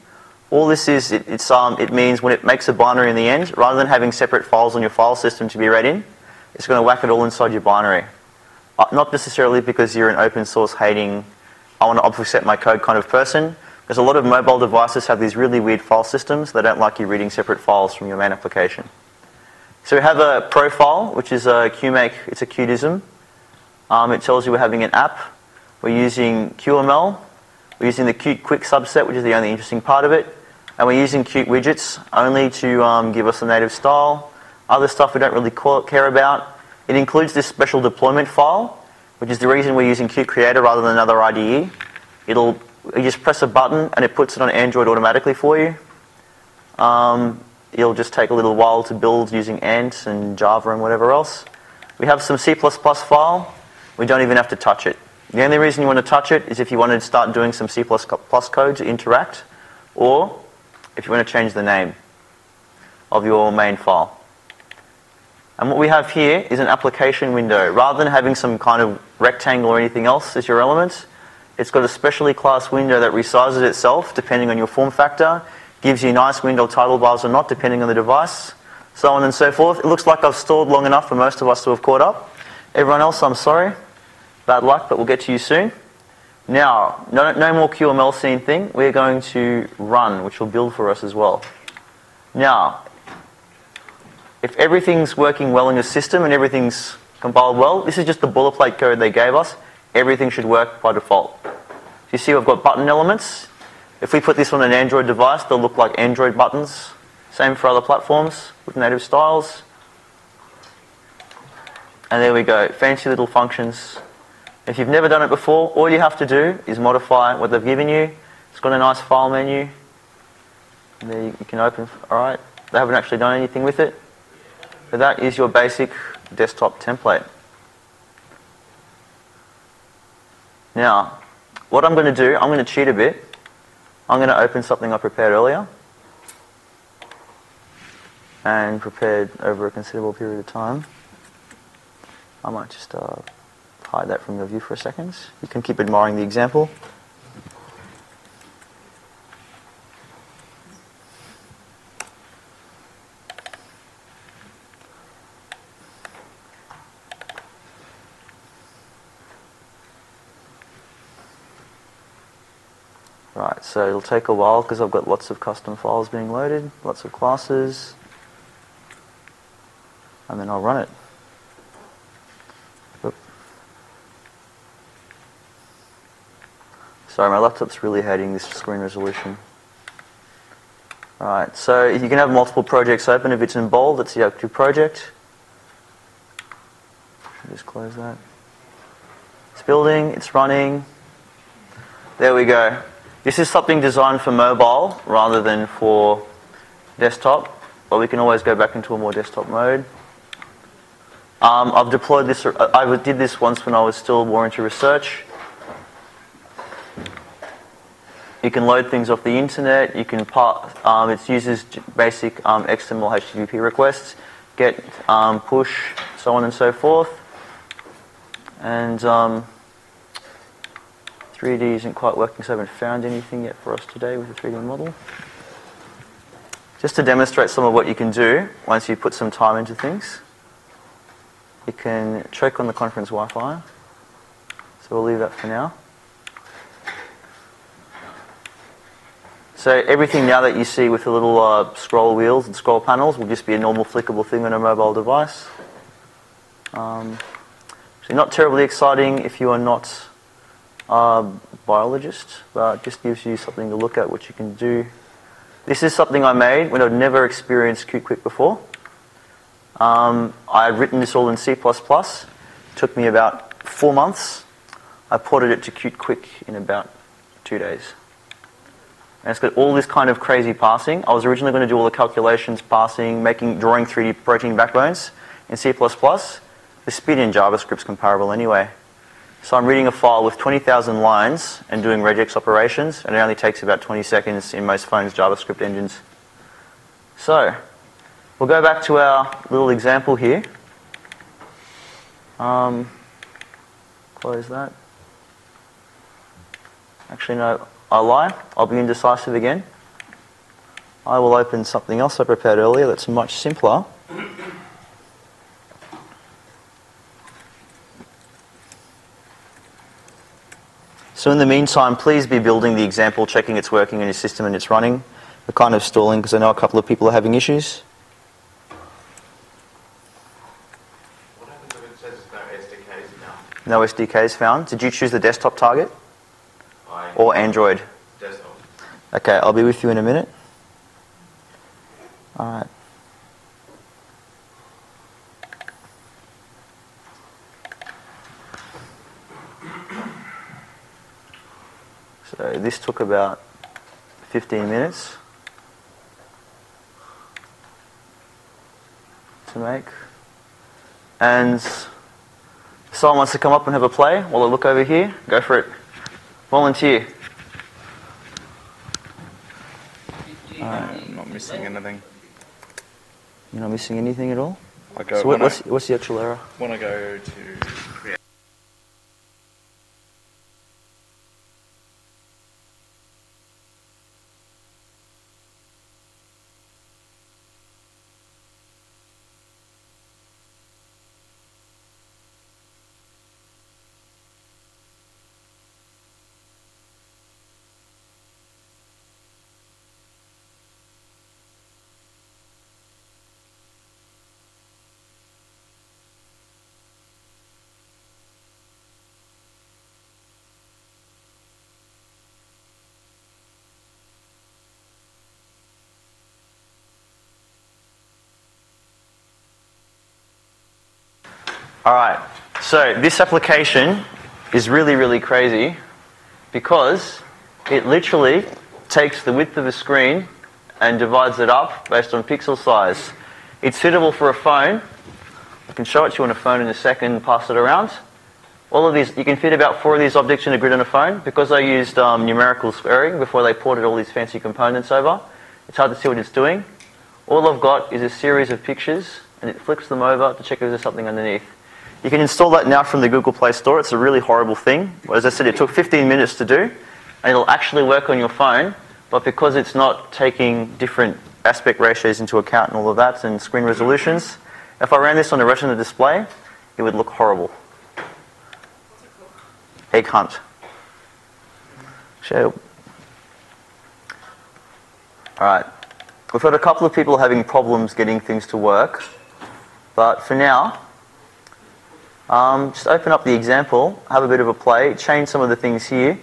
All this is, it, it's, um, it means when it makes a binary in the end, rather than having separate files on your file system to be read in, it's going to whack it all inside your binary. Uh, not necessarily because you're an open source hating, I want to obfuscate my code kind of person, because a lot of mobile devices have these really weird file systems. They don't like you reading separate files from your main application. So we have a profile, which is a QMake, it's a Qtism. Um, it tells you we're having an app. We're using QML. We're using the Qt Quick subset, which is the only interesting part of it. And we're using Qt widgets only to um, give us a native style. Other stuff we don't really care about. It includes this special deployment file, which is the reason we're using Qt Creator rather than another IDE. It'll you just press a button and it puts it on Android automatically for you. Um, it'll just take a little while to build using Ant and Java and whatever else. We have some C++ file. We don't even have to touch it. The only reason you want to touch it is if you want to start doing some C++ code to interact or if you want to change the name of your main file. And what we have here is an application window. Rather than having some kind of rectangle or anything else as your elements, it's got a specially classed window that resizes itself depending on your form factor, gives you nice window title bars or not depending on the device, so on and so forth. It looks like I've stalled long enough for most of us to have caught up. Everyone else, I'm sorry. Bad luck, but we'll get to you soon. Now, no, no more QML scene thing. We're going to run, which will build for us as well. Now, If everything's working well in your system and everything's compiled well, this is just the boilerplate code they gave us. Everything should work by default. You see we've got button elements. If we put this on an Android device, they'll look like Android buttons. Same for other platforms with native styles. And there we go, fancy little functions. If you've never done it before, all you have to do is modify what they've given you. It's got a nice file menu. There you can open, all right. They haven't actually done anything with it. But that is your basic desktop template. Now, what I'm going to do, I'm going to cheat a bit. I'm going to open something I prepared earlier and prepared over a considerable period of time. I might just uh, hide that from your view for a second. You can keep admiring the example. Right, so it'll take a while because I've got lots of custom files being loaded, lots of classes, and then I'll run it. Sorry, my laptop's really hating this screen resolution. Alright, so you can have multiple projects open. If it's in bold, it's the active project. Just close that. It's building, it's running. There we go. This is something designed for mobile rather than for desktop, but we can always go back into a more desktop mode. Um, I've deployed this, I did this once when I was still more into research. You can load things off the internet, you can, um, it uses basic um, XML HTTP requests, get, um, push, so on and so forth. And um, 3D isn't quite working, so I haven't found anything yet for us today with the 3D model. Just to demonstrate some of what you can do once you put some time into things, you can check on the conference Wi-Fi. So we'll leave that for now. So everything now that you see with the little uh, scroll wheels and scroll panels will just be a normal flickable thing on a mobile device. Um, so not terribly exciting if you are not a biologist, but it just gives you something to look at what you can do. This is something I made when I'd never experienced QtQuick before. Um, I had written this all in C++. It took me about four months. I ported it to QtQuick in about two days. And it's got all this kind of crazy parsing. I was originally going to do all the calculations, parsing, making, drawing 3D protein backbones in C++. The speed in JavaScript's comparable anyway. So I'm reading a file with 20,000 lines and doing regex operations, and it only takes about 20 seconds in most phones' JavaScript engines. So we'll go back to our little example here. Um, close that. Actually, no, I lie. I'll be indecisive again. I will open something else I prepared earlier that's much simpler. So in the meantime, please be building the example, checking it's working in your system and it's running. We're kind of stalling because I know a couple of people are having issues. What happens if it says no SDKs now? No SDKs found. Did you choose the desktop target or Android? desktop. Okay, I'll be with you in a minute. All right. So this took about 15 minutes to make. And someone wants to come up and have a play while I look over here, go for it. Volunteer. Uh, I'm not missing anything. You're not missing anything at all? I go So what, what's, I, what's the actual error? when I go to create. All right. So this application is really, really crazy because it literally takes the width of a screen and divides it up based on pixel size. It's suitable for a phone. I can show it to you on a phone in a second, pass it around. All of these, you can fit about four of these objects in a grid on a phone. Because I used um, numerical squaring before they ported all these fancy components over, it's hard to see what it's doing. All I've got is a series of pictures and it flips them over to check if there's something underneath. You can install that now from the Google Play Store. It's a really horrible thing. As I said, it took 15 minutes to do, and it'll actually work on your phone, but because it's not taking different aspect ratios into account and all of that and screen resolutions, if I ran this on a retina display, it would look horrible. Egg hunt. Show. Alright. We've got a couple of people having problems getting things to work, but for now, um, just open up the example, have a bit of a play, change some of the things here.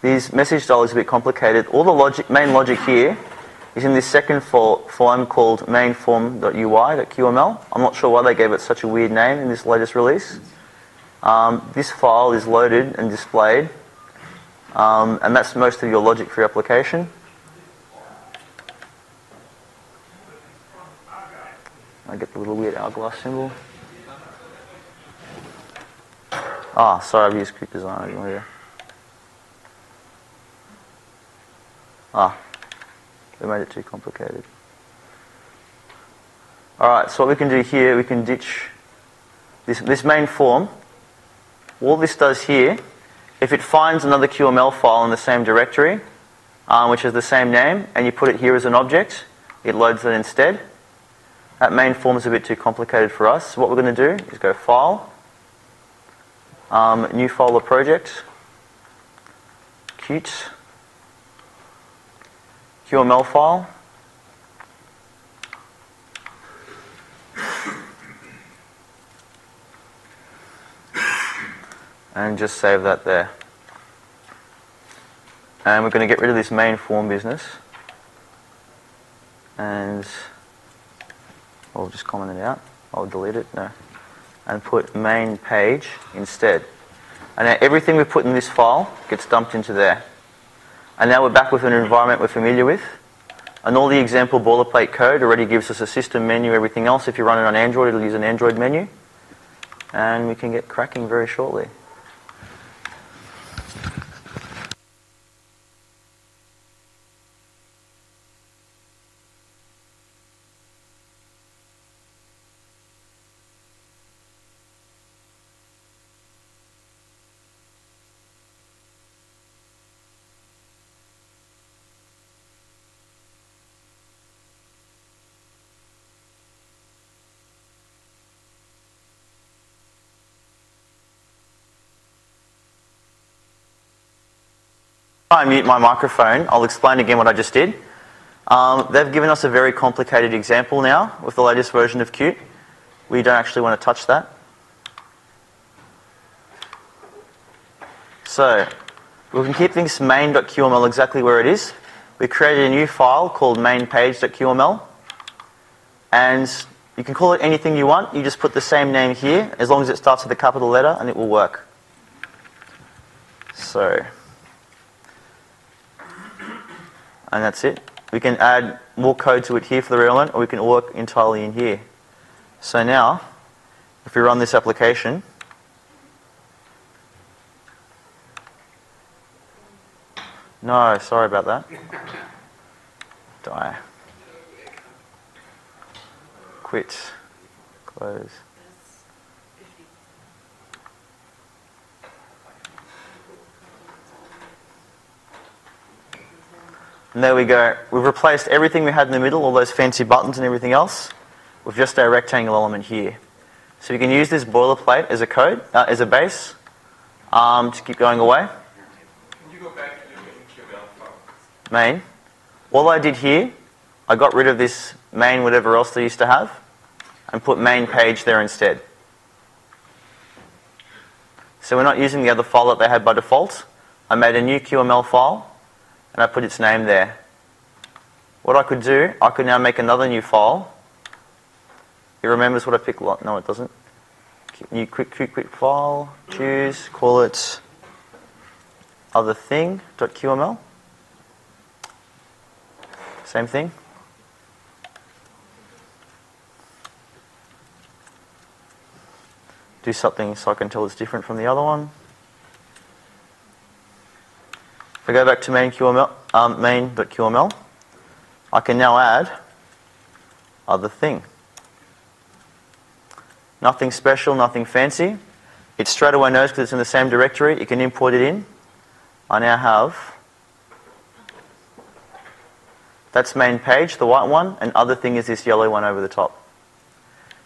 These message style is a bit complicated. All the logic, main logic here is in this second for, form called mainform.ui.qml. I'm not sure why they gave it such a weird name in this latest release. Um, this file is loaded and displayed, um, and that's most of your logic for your application. I get the little weird hourglass symbol. Ah, sorry, I've used Quick Design here. Ah, they made it too complicated. Alright, so what we can do here, we can ditch this, this main form. All this does here, if it finds another QML file in the same directory, um, which has the same name, and you put it here as an object, it loads it instead. That main form is a bit too complicated for us. So what we're going to do is go File, um, New File or Project, Qt, QML file, and just save that there. And we're going to get rid of this main form business. And I'll just comment it out. I'll delete it, no. And put main page instead. And now everything we put in this file gets dumped into there. And now we're back with an environment we're familiar with. And all the example boilerplate code already gives us a system menu, everything else. If you run it on Android, it'll use an Android menu. And we can get cracking very shortly. I mute my microphone, I'll explain again what I just did. Um, they've given us a very complicated example now with the latest version of Qt. We don't actually want to touch that. So, we can keep this main.qml exactly where it is. We created a new file called mainpage.qml. And you can call it anything you want. You just put the same name here, as long as it starts with a capital letter, and it will work. So, and that's it. We can add more code to it here for the real or we can work entirely in here. So now, if we run this application, no, sorry about that. Die. Quit. Close. And there we go. We've replaced everything we had in the middle, all those fancy buttons and everything else, with just our rectangle element here. So we can use this boilerplate as a code, uh, as a base, um, to keep going away. Can you go back to QML file? Main. All I did here, I got rid of this main whatever else they used to have, and put main page there instead. So we're not using the other file that they had by default. I made a new QML file and I put its name there. What I could do, I could now make another new file. It remembers what I picked. Lot no, it doesn't. new quick, quick, quick file, choose, call it other thing.qml. Same thing. Do something so I can tell it's different from the other one. If I go back to main.qml, um, main.qml, I can now add other thing. Nothing special, nothing fancy. It straight away knows because it's in the same directory. You can import it in. I now have that's main page, the white one, and other thing is this yellow one over the top.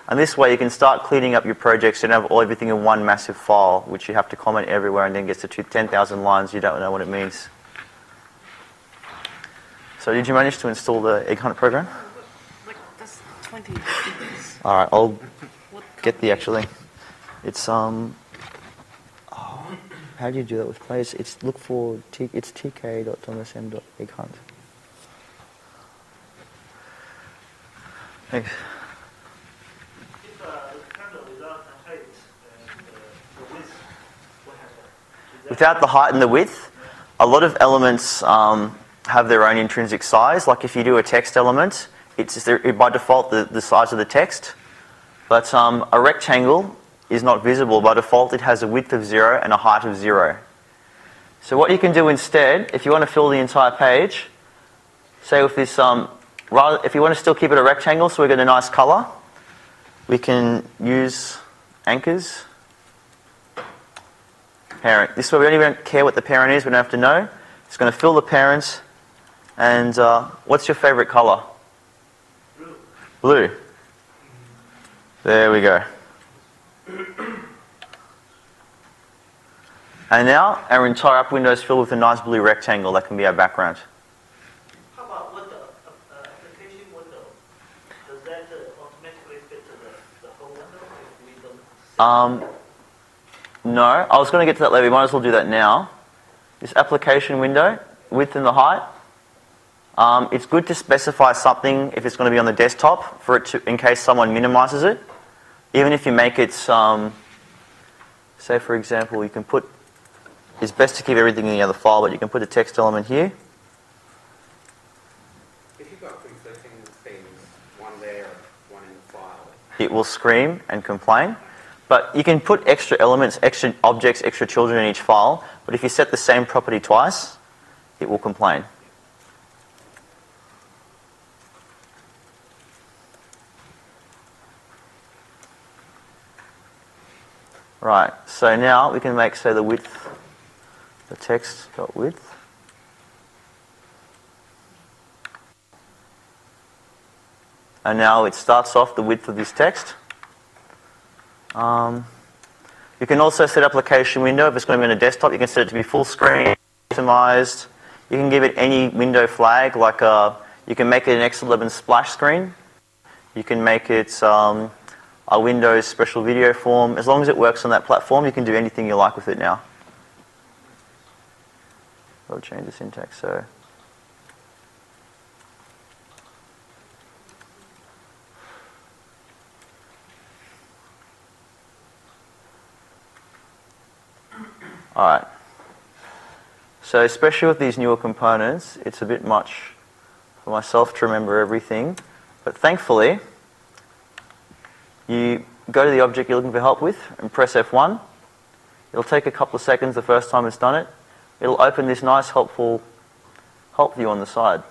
And this way you can start cleaning up your projects and have all everything in one massive file, which you have to comment everywhere and then gets to 10,000 lines, you don't know what it means. So did you manage to install the egg hunt program? Like, that's 20 All right, I'll get the actually. It's um. Oh, how do you do that with players? It's look for t. It's tk.thomasm.egghunt. Thanks. Without the height and the width, a lot of elements um, have their own intrinsic size. Like if you do a text element, it's by default the, the size of the text. But um, a rectangle is not visible. By default, it has a width of 0 and a height of 0. So what you can do instead, if you want to fill the entire page, say with this, um, rather, if you want to still keep it a rectangle so we get a nice colour, we can use anchors. Parent. This way we don't even care what the parent is, we don't have to know. It's going to fill the parent. And uh, what's your favourite colour? Blue. Blue. There we go. And now our entire up window is filled with a nice blue rectangle that can be our background. How about window? Uh, application window. Does that uh, automatically fit to the, the whole window if we don't? Um, no, I was going to get to that later. We might as well do that now. This application window, width and the height. Um, it's good to specify something if it's going to be on the desktop for it to, in case someone minimizes it. Even if you make it, um, say for example, you can put, it's best to keep everything in the other file, but you can put a text element here. If you've got conflicting things, one there, one in the file. It will scream and complain. But you can put extra elements, extra objects, extra children in each file, but if you set the same property twice, it will complain. Right, so now we can make, say, the width, the text dot width. And now it starts off the width of this text. Um, you can also set application window. If it's going to be on a desktop, you can set it to be full screen, optimized. You can give it any window flag, like a, uh, you can make it an X11 splash screen. You can make it um, a Windows special video form. As long as it works on that platform, you can do anything you like with it now. I'll change the syntax so. Alright. So especially with these newer components, it's a bit much for myself to remember everything. But thankfully, you go to the object you're looking for help with and press F1. It'll take a couple of seconds the first time it's done it. It'll open this nice helpful help view on the side.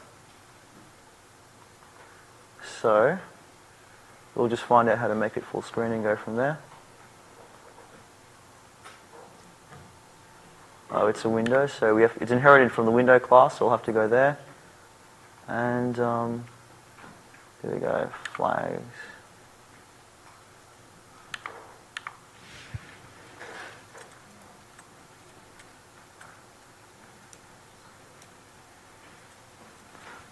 So we'll just find out how to make it full screen and go from there. Oh, it's a window, so we have, it's inherited from the window class, so we'll have to go there. And um, here we go, flags.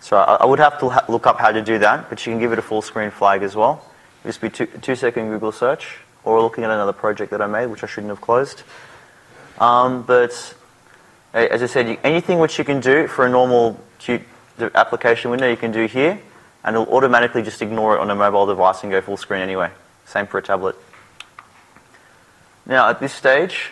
So I, would have to look up how to do that, but you can give it a full screen flag as well. Just be two, two second Google search, or looking at another project that I made, which I shouldn't have closed. Um, but as I said, anything which you can do for a normal Qt application window, you can do here, and it'll automatically just ignore it on a mobile device and go full screen anyway. Same for a tablet. Now, at this stage,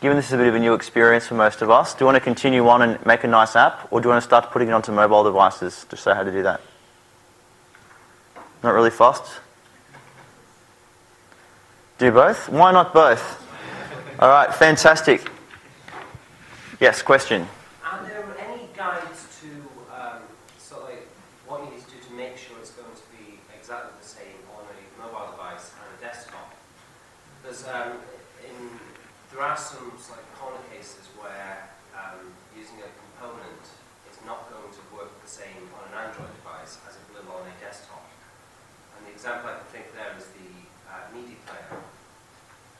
given this is a bit of a new experience for most of us, do you want to continue on and make a nice app, or do you want to start putting it onto mobile devices to show how to do that? Not really fast? Do both? Why not both? All right, fantastic. Yes, question. Are there any guides to um, sort of like what you need to do to make sure it's going to be exactly the same on a mobile device and a desktop? There's um, in there are some like corner cases where um, using a component is not going to work the same on an Android device as it will on a desktop. And the example I can think there is the uh, media player.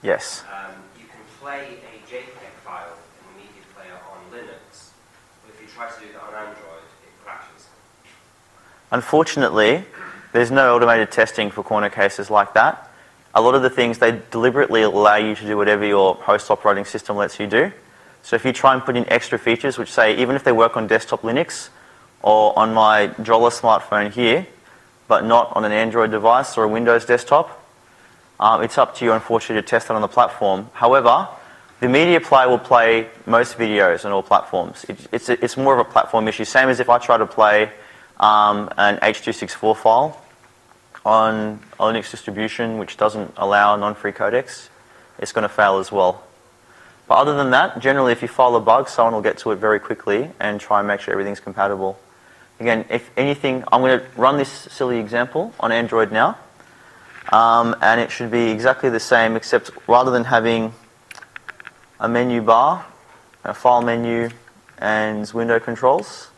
Yes. Can play a JPEG file in the media player on Linux, but if you try to do that on Android, it crashes. Unfortunately, there's no automated testing for corner cases like that. A lot of the things they deliberately allow you to do whatever your host operating system lets you do. So if you try and put in extra features, which say even if they work on desktop Linux or on my Jolla smartphone here, but not on an Android device or a Windows desktop, um, it's up to you, unfortunately, to test that on the platform. However, the media player will play most videos on all platforms. It, it's, a, it's more of a platform issue. Same as if I try to play um, an H.264 file on a Linux distribution which doesn't allow non-free codecs, it's going to fail as well. But other than that, generally if you file a bug, someone will get to it very quickly and try and make sure everything's compatible. Again, if anything, I'm going to run this silly example on Android now. Um, and it should be exactly the same except rather than having a menu bar, a file menu, and window controls,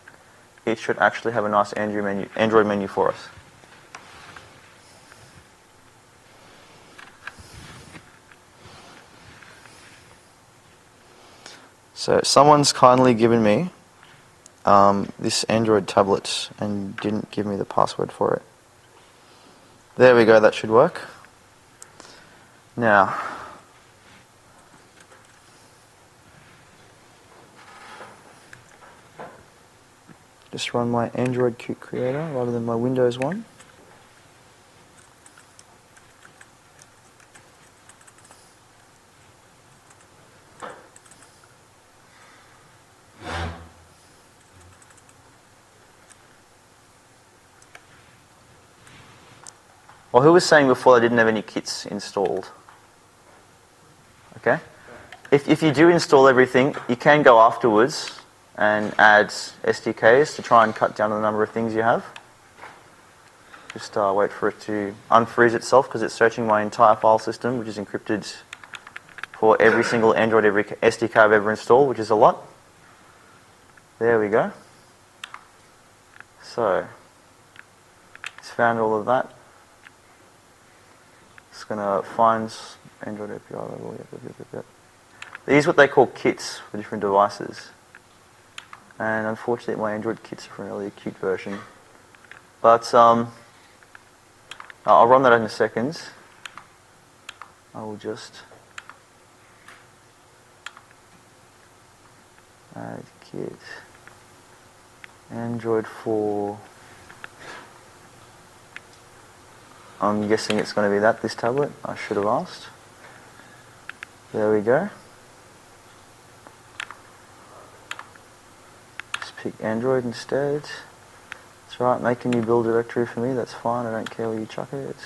it should actually have a nice Android menu, Android menu for us. So someone's kindly given me um, this Android tablet and didn't give me the password for it. There we go, that should work. Now, just run my Android Qt Creator rather than my Windows one. Well, who was saying before I didn't have any kits installed? Okay? If, if you do install everything, you can go afterwards and add SDKs to try and cut down on the number of things you have. Just uh, wait for it to unfreeze itself because it's searching my entire file system, which is encrypted for every single Android, every SDK I've ever installed, which is a lot. There we go. So, it's found all of that. It's going to find Android API level. Yep, yep, yep, yep. These are what they call kits for different devices. And unfortunately, my Android kits are for an early acute version. But um, I'll run that in a second. I will just add kit Android 4. I'm guessing it's going to be that, this tablet. I should have asked. There we go. Pick Android instead. It's right, make a new build directory for me, that's fine, I don't care where you chuck it.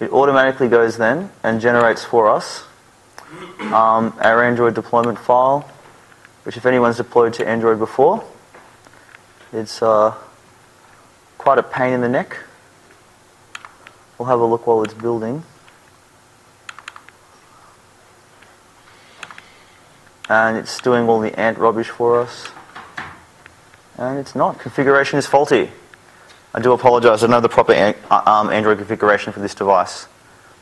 It automatically goes then and generates for us um, our Android deployment file, which if anyone's deployed to Android before, it's uh, quite a pain in the neck. We'll have a look while it's building. And it's doing all the ant rubbish for us. And it's not. Configuration is faulty. I do apologize. I don't have the proper an uh, um, Android configuration for this device.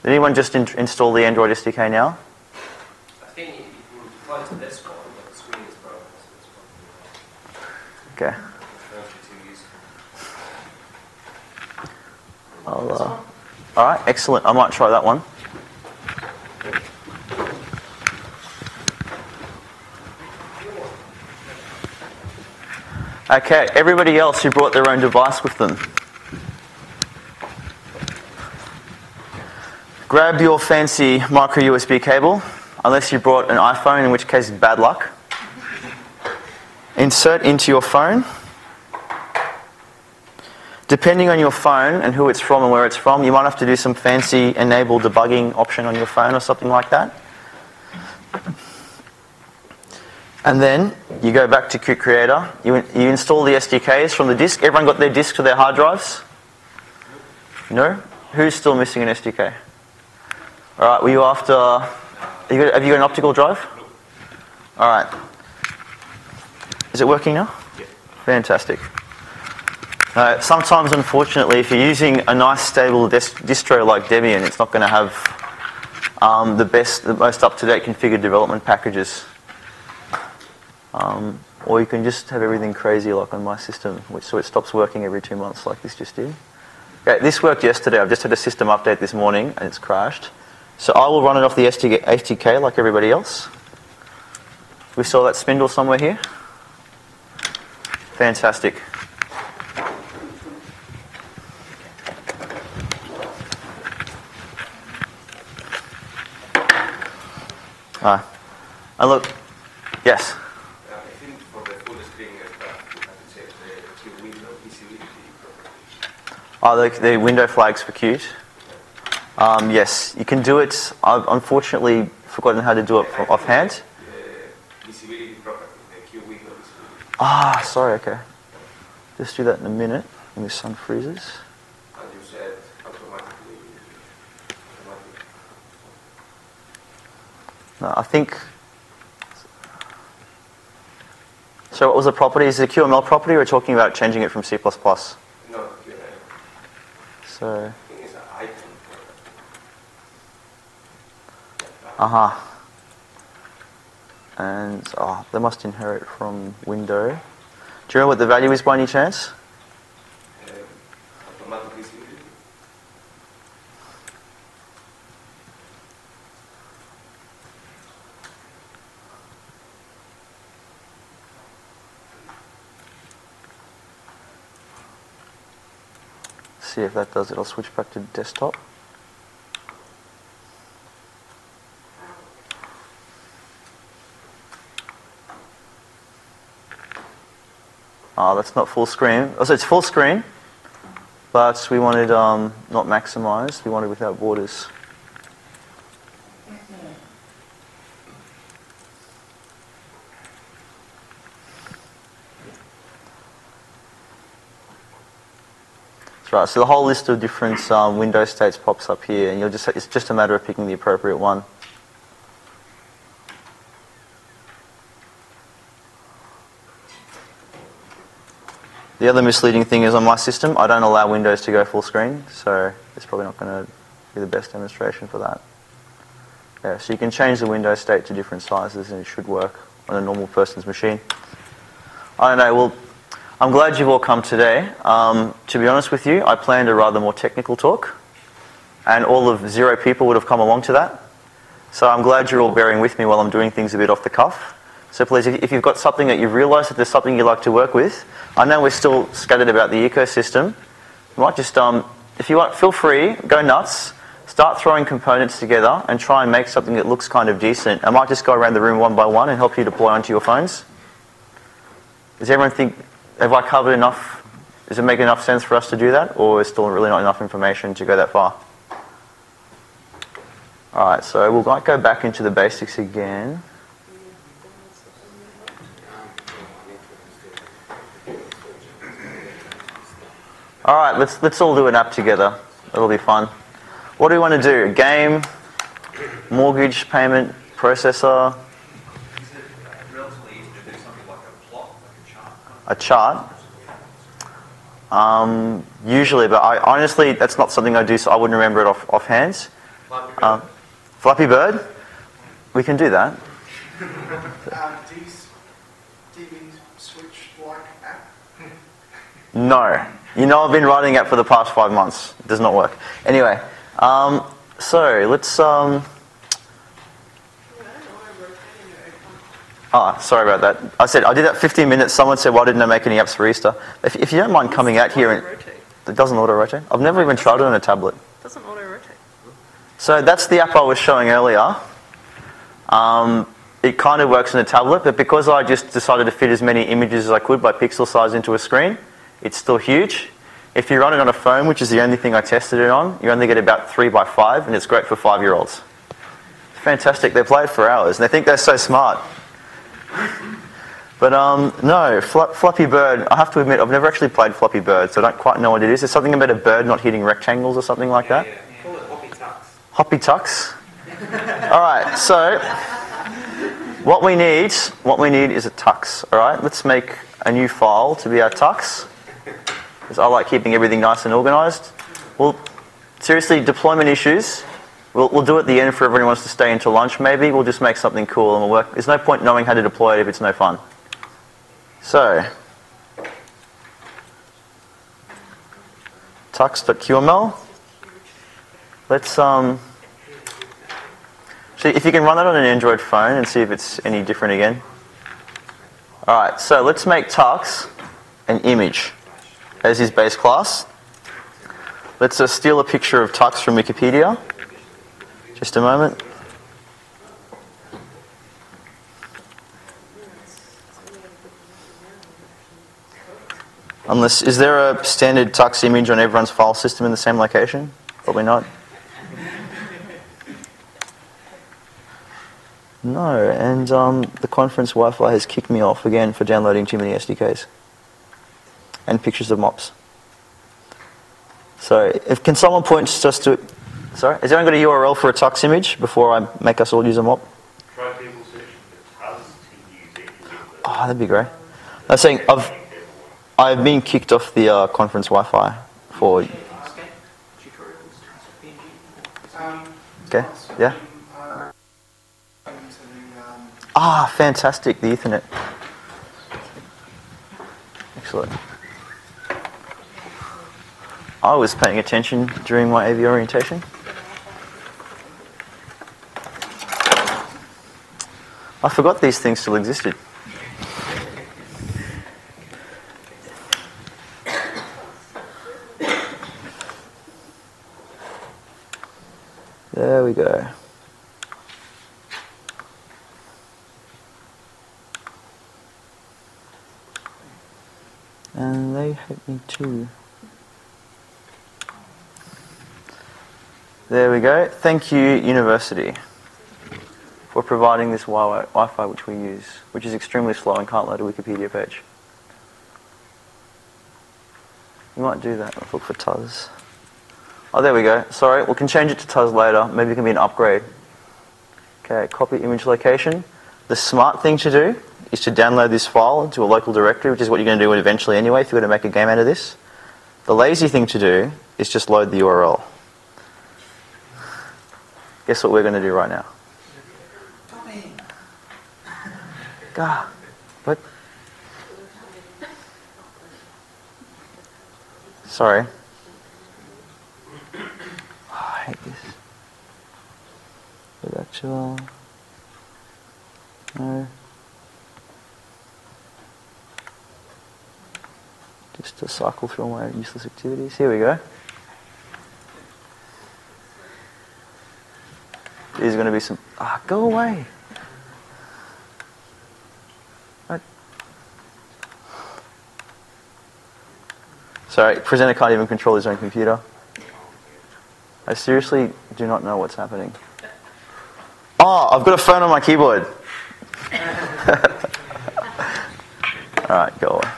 Did anyone just in install the Android SDK now? I think you can deploy to this one, but the screen is broken. So Okay. I'll, uh, all right, excellent. I might try that one. Okay, everybody else who brought their own device with them. grab your fancy micro USB cable, unless you brought an iPhone, in which case bad luck. Insert into your phone. Depending on your phone and who it's from and where it's from, you might have to do some fancy enable debugging option on your phone or something like that. And then you go back to Qt Creator, you, you install the SDKs from the disk. Everyone got their disk to their hard drives? No? Who's still missing an SDK? Alright, were you after. Have you, got, have you got an optical drive? Alright. Is it working now? Yeah. Fantastic. Uh, sometimes, unfortunately, if you're using a nice stable dis- distro like Debian, it's not going to have um, the best, the most up-to-date configured development packages. Um, or you can just have everything crazy like on my system, which so it stops working every two months like this just did. Okay, this worked yesterday. I've just had a system update this morning and it's crashed. So I will run it off the SDK like everybody else. We saw that spindle somewhere here. Fantastic. Ah, and look, yes. I think for the full screen stuff, you have to check the Q window visibility properly. Oh, the, the window flags for Qt. Um, yes, you can do it. I've unfortunately forgotten how to do it offhand. Ah, sorry, okay. Just do that in a minute when the sun freezes. No, I think. So, what was the property? Is it QML property, or we're talking about changing it from C? So, icon. uh huh. And oh, they must inherit from window. Do you know what the value is by any chance? Uh, automatic visibility. See if that does it. I'll switch back to desktop. Ah, that's not full screen. Oh, so it's full screen, but we wanted um, not maximized. We wanted without borders. Right. So the whole list of different um, window states pops up here, and you'll just it's just a matter of picking the appropriate one. The other misleading thing is on my system, I don't allow Windows to go full screen, so it's probably not going to be the best demonstration for that. Yeah, so you can change the window state to different sizes and it should work on a normal person's machine. I don't know, well, I'm glad you've all come today. Um, to be honest with you, I planned a rather more technical talk, and all of zero people would have come along to that. So I'm glad you're all bearing with me while I'm doing things a bit off the cuff. So please, if you've got something that you've realised that there's something you'd like to work with, I know we're still scattered about the ecosystem. You might just, um, if you want, feel free, go nuts, start throwing components together and try and make something that looks kind of decent. I might just go around the room one by one and help you deploy onto your phones. Does everyone think, have I covered enough? Does it make enough sense for us to do that? Or is still really not enough information to go that far? Alright, so we'll go back into the basics again. Alright, let's, let's all do an app together. It'll be fun. What do we want to do? Game, mortgage payment, processor, relatively easy to do something like a plot, like a chart. A chart? Um, usually, but I honestly, that's not something I do, so I wouldn't remember it off offhand. Um, Flappy Bird, we can do that. Um, D's, DB switch like app. No. You know I've been writing it for the past five months. It does not work. Anyway, um, so let's. Oh, sorry about that. I said I did that 15 minutes. Someone said, "Why didn't I make any apps for Easter?" If, if you don't mind coming out here and rotate. it doesn't auto rotate. I've never even tried it on a tablet. Doesn't auto rotate. So that's the app I was showing earlier. Um, it kind of works on a tablet, but because I just decided to fit as many images as I could by pixel size into a screen, it's still huge. If you run it on a phone, which is the only thing I tested it on, you only get about 3 by 5 and it's great for five year olds. Fantastic. They play it for hours and they think they're so smart. But um, no, Fl- Flappy Bird, I have to admit, I've never actually played Flappy Bird, so I don't quite know what it is. There's something about a bird not hitting rectangles or something like that. Call it Hoppy Tux. Hoppy Tux. All right, so what we need, what we need is a tux. All right, let's make a new file to be our tux. Because I like keeping everything nice and organised. Well, seriously, deployment issues. We'll, we'll do it at the end for everyone who wants to stay until lunch. Maybe we'll just make something cool and we'll work. There's no point knowing how to deploy it if it's no fun. So, tux.qml. Let's um. See if you can run that on an Android phone and see if it's any different again. All right, so let's make tux an image as his base class. Let's uh, steal a picture of tux from Wikipedia. Just a moment. Unless, is there a standard tux image on everyone's file system in the same location? Probably not. No, and um, the conference Wi-Fi has kicked me off again for downloading too many SDKs and pictures of mops. So, if can someone point just to, sorry, has anyone got a URL for a tux image before I make us all use a mop? Try people searching for Tuz to use it. Oh, that'd be great. I was saying I've I've been kicked off the uh, conference Wi-Fi for. Okay. Yeah. Ah, fantastic! The Ethernet. Excellent. I was paying attention during my AV orientation. I forgot these things still existed. There we go. And they hate me too. There we go. Thank you, university, for providing this Wi- Wi-Fi which we use, which is extremely slow and can't load a Wikipedia page. You might do that. Let's look for Tuz. Oh, there we go. Sorry, we can change it to Tuz later. Maybe it can be an upgrade. Okay, copy image location. The smart thing to do is to download this file into a local directory, which is what you're going to do eventually anyway if you're going to make a game out of this. The lazy thing to do is just load the URL. Guess what we're going to do right now? God, what? Sorry. Oh, I hate this. With actual. No. Just to cycle through all my useless activities. Here we go. There's going to be some. Ah, go away. Sorry, presenter can't even control his own computer. I seriously do not know what's happening. Oh, I've got a phone on my keyboard. Alright, go away.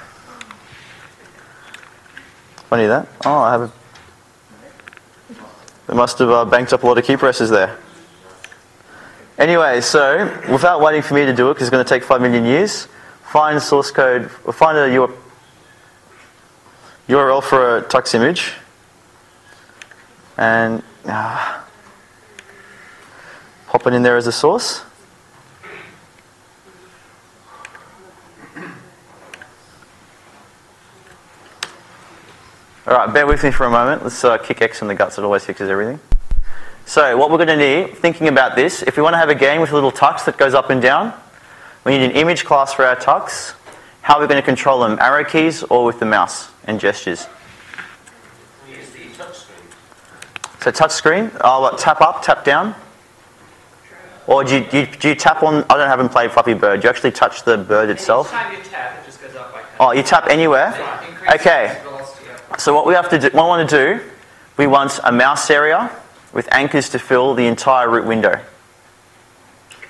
Funny that. Oh, I have a. They must have uh, banked up a lot of key presses there. Anyway, so without waiting for me to do it, because it's going to take five million years, find source code, find a URL for a tux image, and uh, pop it in there as a source. All right, bear with me for a moment. Let's uh, kick X in the guts. It always fixes everything. So what we're going to need, thinking about this, if we want to have a game with a little tux that goes up and down, we need an image class for our tux. How are we going to control them? Arrow keys or with the mouse and gestures? We touch screen. So touch screen, oh, what, tap up, tap down? Or do you, do, you, do you tap on, I don't haven't played Fluffy Bird, do you actually touch the bird itself? Each you tap, it just goes up by Oh, you tap anywhere? Okay. So what we have to do, what we want to do, we want a mouse area with anchors to fill the entire root window.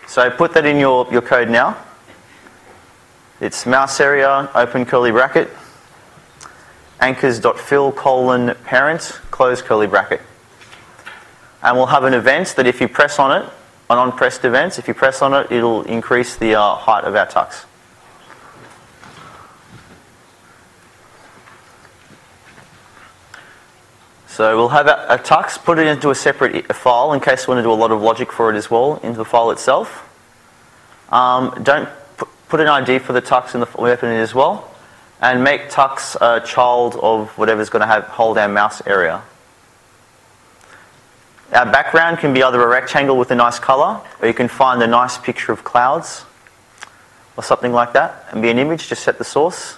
So put that in your, your code now. It's mouse area, open curly bracket, anchors.fill colon parent, close curly bracket. And we'll have an event that if you press on it, an on-pressed event, if you press on it, it'll increase the uh, height of our tux. So we'll have a, a tux, put it into a separate file in case we want to do a lot of logic for it as well, into the file itself. Um, don't put, an ID for the tux in the we it as well, and make tux a child of whatever's going to have hold our mouse area. Our background can be either a rectangle with a nice color, or you can find a nice picture of clouds, or something like that, and be an image. Just set the source,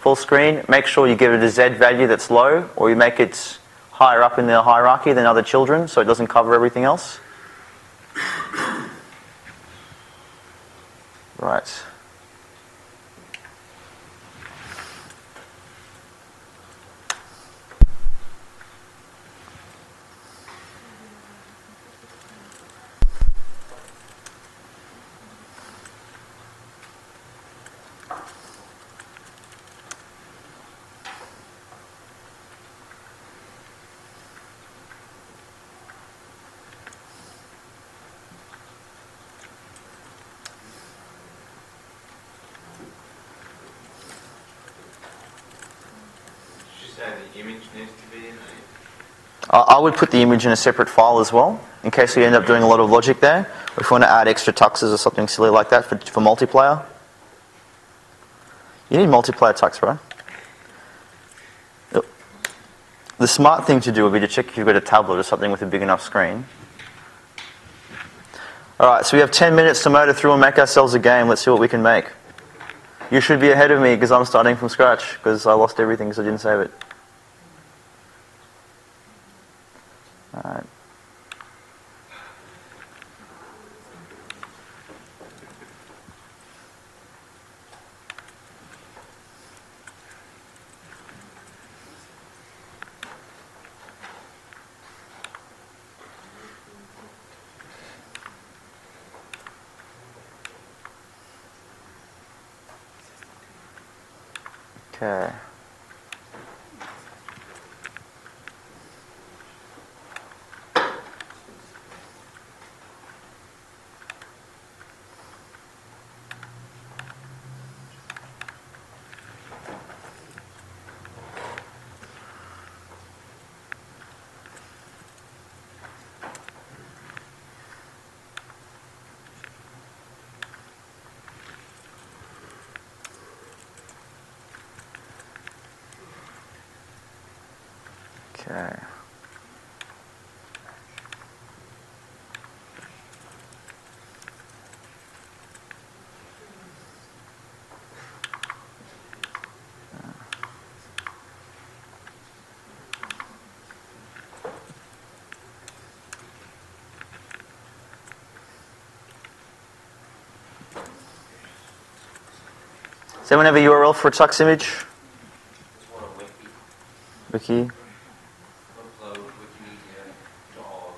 full screen. Make sure you give it a Z value that's low, or you make it higher up in the hierarchy than other children, so it doesn't cover everything else. Right. I would put the image in a separate file as well, in case we end up doing a lot of logic there. If we want to add extra tuxes or something silly like that for, for multiplayer. You need multiplayer tux, right? Oh. The smart thing to do would be to check if you've got a tablet or something with a big enough screen. Alright, so we have 10 minutes to motor through and make ourselves a game. Let's see what we can make. You should be ahead of me because I'm starting from scratch because I lost everything because I didn't save it. Alright. Okay. Does anyone have a URL for a tux image? Just wiki. Wiki? Upload Wikimedia dot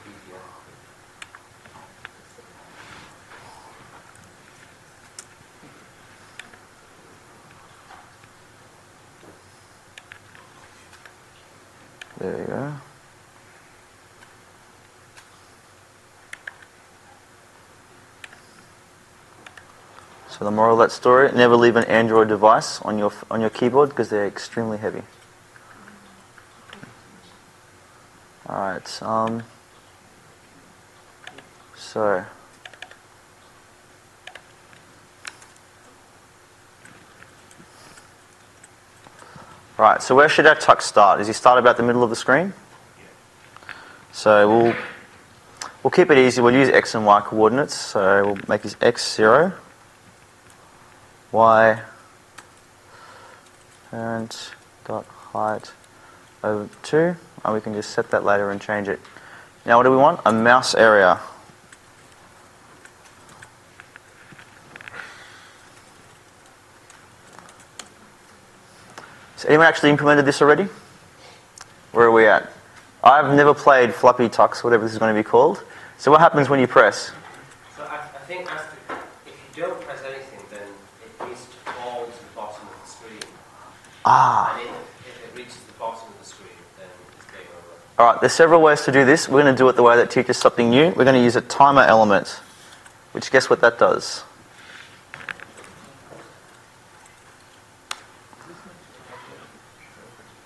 Wikipedia. There you go. So the moral of that story: never leave an Android device on your on your keyboard because they're extremely heavy. All right. Um. So. Right, so where should our tuck start? Does he start about the middle of the screen? So we'll we'll keep it easy. We'll use x and y coordinates. So we'll make his x zero, y parent dot height over two. and we can just set that later and change it. Now, what do we want? A mouse area. Has anyone actually implemented this already? Where are we at? I've never played floppy tux, whatever this is going to be called. So what happens when you press? So I, I think as to, if you don't press anything, then it needs to fall to the bottom of the screen. Ah. And if, if it reaches the bottom of the screen, then it's game over. All right, there's several ways to do this. We're going to do it the way that teaches something new. We're going to use a timer element, which guess what that does?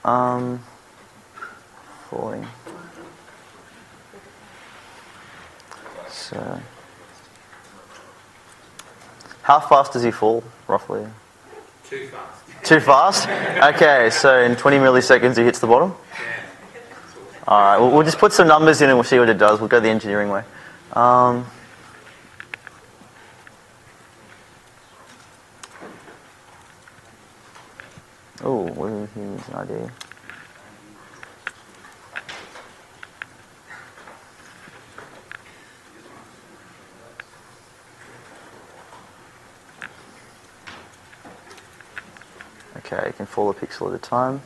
Um, falling. So, how fast does he fall, roughly? Too fast. Too fast? Okay, so in 20 milliseconds he hits the bottom? Alright, we'll, we'll just put some numbers in and we'll see what it does. We'll go the engineering way. Um, oh, what is an idea. Okay, you can fall a pixel at a time.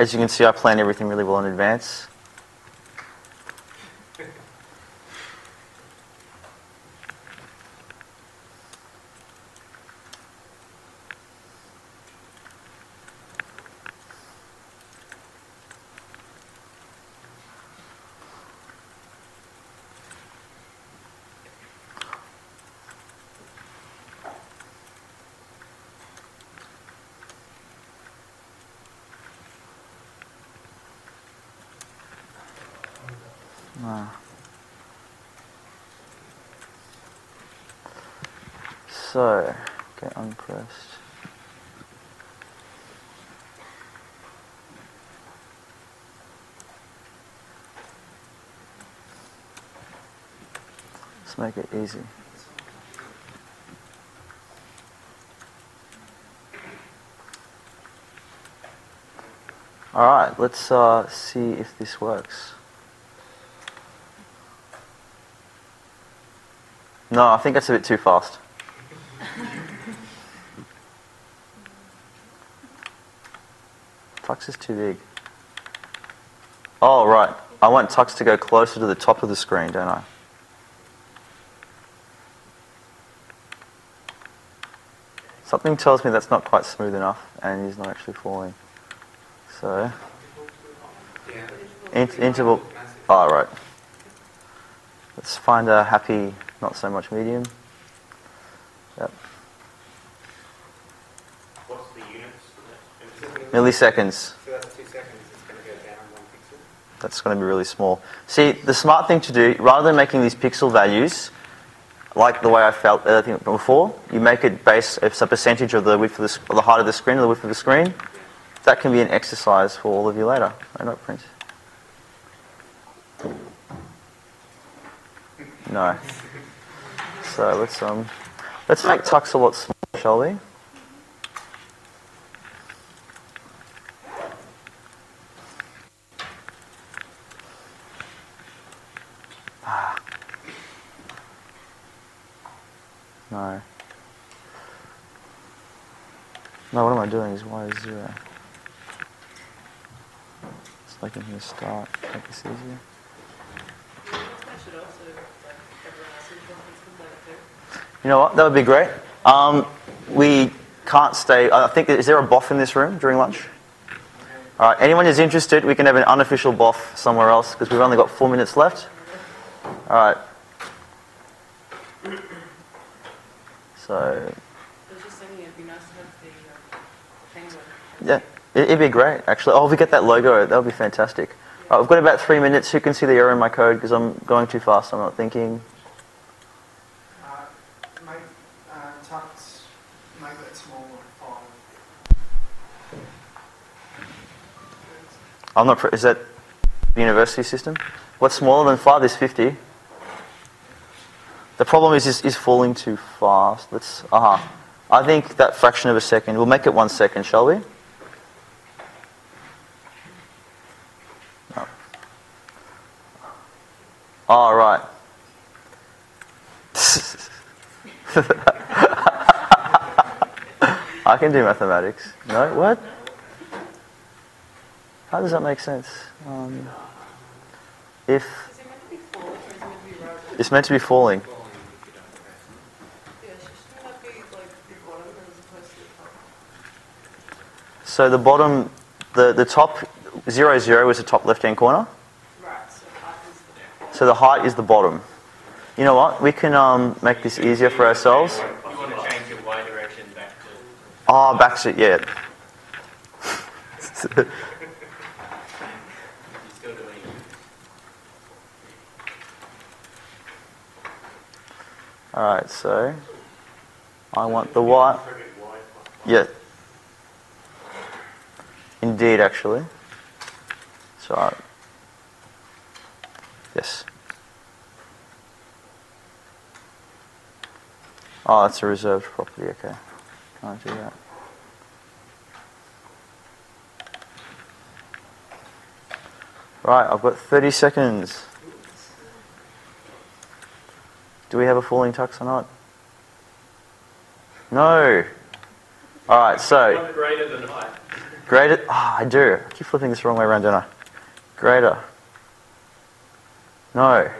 As you can see, I plan everything really well in advance. Ah. So, get unpressed. Let's make it easy. All right, let's uh, see if this works. No, I think that's a bit too fast. Tux is too big. Oh, right. I want Tux to go closer to the top of the screen, don't I? Something tells me that's not quite smooth enough and he's not actually falling. So, in- interval. Oh, right. Let's find a happy, not so much medium. Yep. What's the units? Milliseconds. So that's two seconds. It's going to go down one pixel. That's going to be really small. See, the smart thing to do, rather than making these pixel values, like the way I felt uh, I think before, you make it base it's a percentage of the width of the, the height of the screen, or the width of the screen. That can be an exercise for all of you later. I Prince. No. So let's um, let's make Tux a lot smaller, shall we? Ah. No. No, what am I doing? Is y is zero. It's making him start. Make this easier. like. You know what? That would be great. Um, we can't stay. I think is there a BoF in this room during lunch? All right. Anyone who's interested, we can have an unofficial BoF somewhere else because we've only got four minutes left. All right. So I was just thinking it'd be nice to have the uh, penguin. yeah, It, it'd be great, actually. Oh, if we get that logo, that would be fantastic. Right, we've got about three minutes. Who can see the error in my code? Because I'm going too fast. I'm not thinking. Uh, make uh, make that smaller five. I'm not. Is that the university system? What's smaller than five is 50. The problem is, is, is falling too fast. Let's. Uh-huh. I think that fraction of a second. We'll make it one second, shall we? No. All right. I can do mathematics. No, what? How does that make sense? Um, if it's meant to be falling. So the bottom, the, the top, zero, zero is the top left-hand corner. Right, so the height is the bottom. You know what? We can um, make this easier for ourselves. Ah, oh, back to, yeah. Alright, so I want the y. Yeah. Indeed, actually. So, yes. Oh, it's a reserved property, okay. Can't do that. Right, I've got 30 seconds. Do we have a falling tux or not? No. All right, so. Greater than height. Greater. Oh, I do. I keep flipping this the wrong way around, don't I? Greater. No.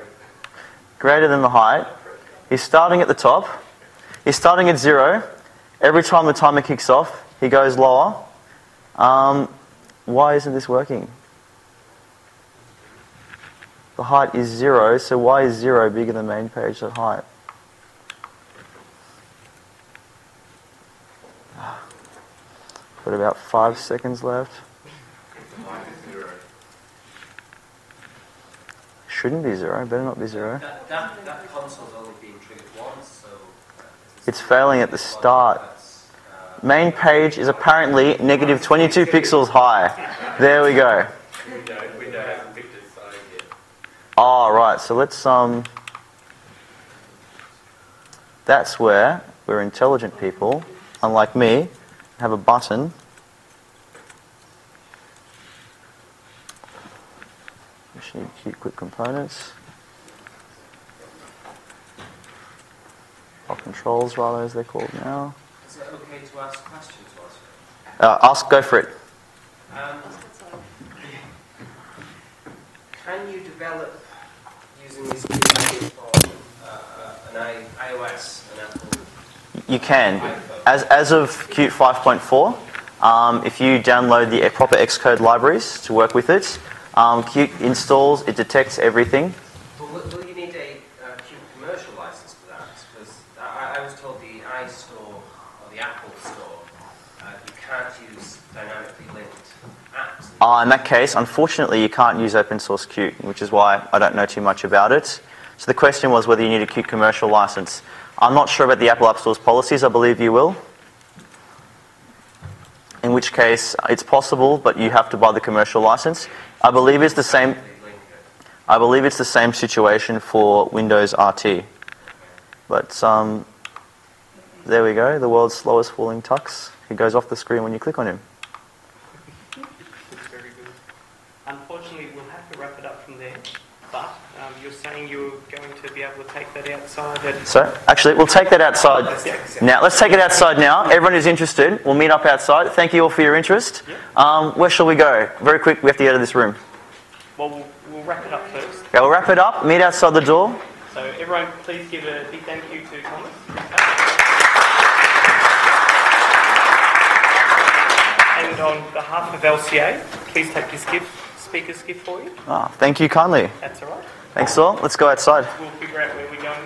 Greater than the height. He's starting at the top. He's starting at zero. Every time the timer kicks off, he goes lower. Um, why isn't this working? The height is zero, so why is zero bigger than main page at height? Got about five seconds left. Shouldn't be zero, better not be zero. That, that, that console's only been triggered once. It's failing at the start. Main page is apparently negative 22 pixels high. There we go. Oh, right. So let's um. That's where we're intelligent people, unlike me, have a button. Just need Qt Quick components. Or controls, rather, as they're called now. Is it okay to ask questions whilst uh, Ask, go for it. Um, can you develop using these tools on uh, an iOS, an Apple? You can. As, as of Qt 5.4, um, if you download the proper Xcode libraries to work with it, um, Qt installs, it detects everything. Will, will you need a uh, Qt commercial license for that? Because I, I was told the iStore or the Apple Store, uh, you can't use dynamically linked apps. Uh, in that case, unfortunately, you can't use open source Qt, which is why I don't know too much about it. So the question was whether you need a Qt commercial license. I'm not sure about the Apple App Store's policies. I believe you will. In which case, it's possible, but you have to buy the commercial license. I believe it's the same. I believe it's the same situation for Windows RT. But um, there we go. The world's slowest falling tux. He goes off the screen when you click on him. Very good. Unfortunately, we'll have to wrap it up from there. But um, you're saying you're going to be able to take that outside. At So, actually, we'll take that outside now. Let's take it outside now. Everyone who's interested, we'll meet up outside. Thank you all for your interest. Um, where shall we go? Very quick, we have to get out of this room. well, we'll, we'll wrap it up first. Okay, we'll wrap it up. Meet outside the door. So everyone, please give a big thank you to Tomas. And on behalf of LCA, please take this gift, speakers gift for you. Ah, thank you kindly. That's all right. Thanks, all. Let's go outside. We'll figure out where we're going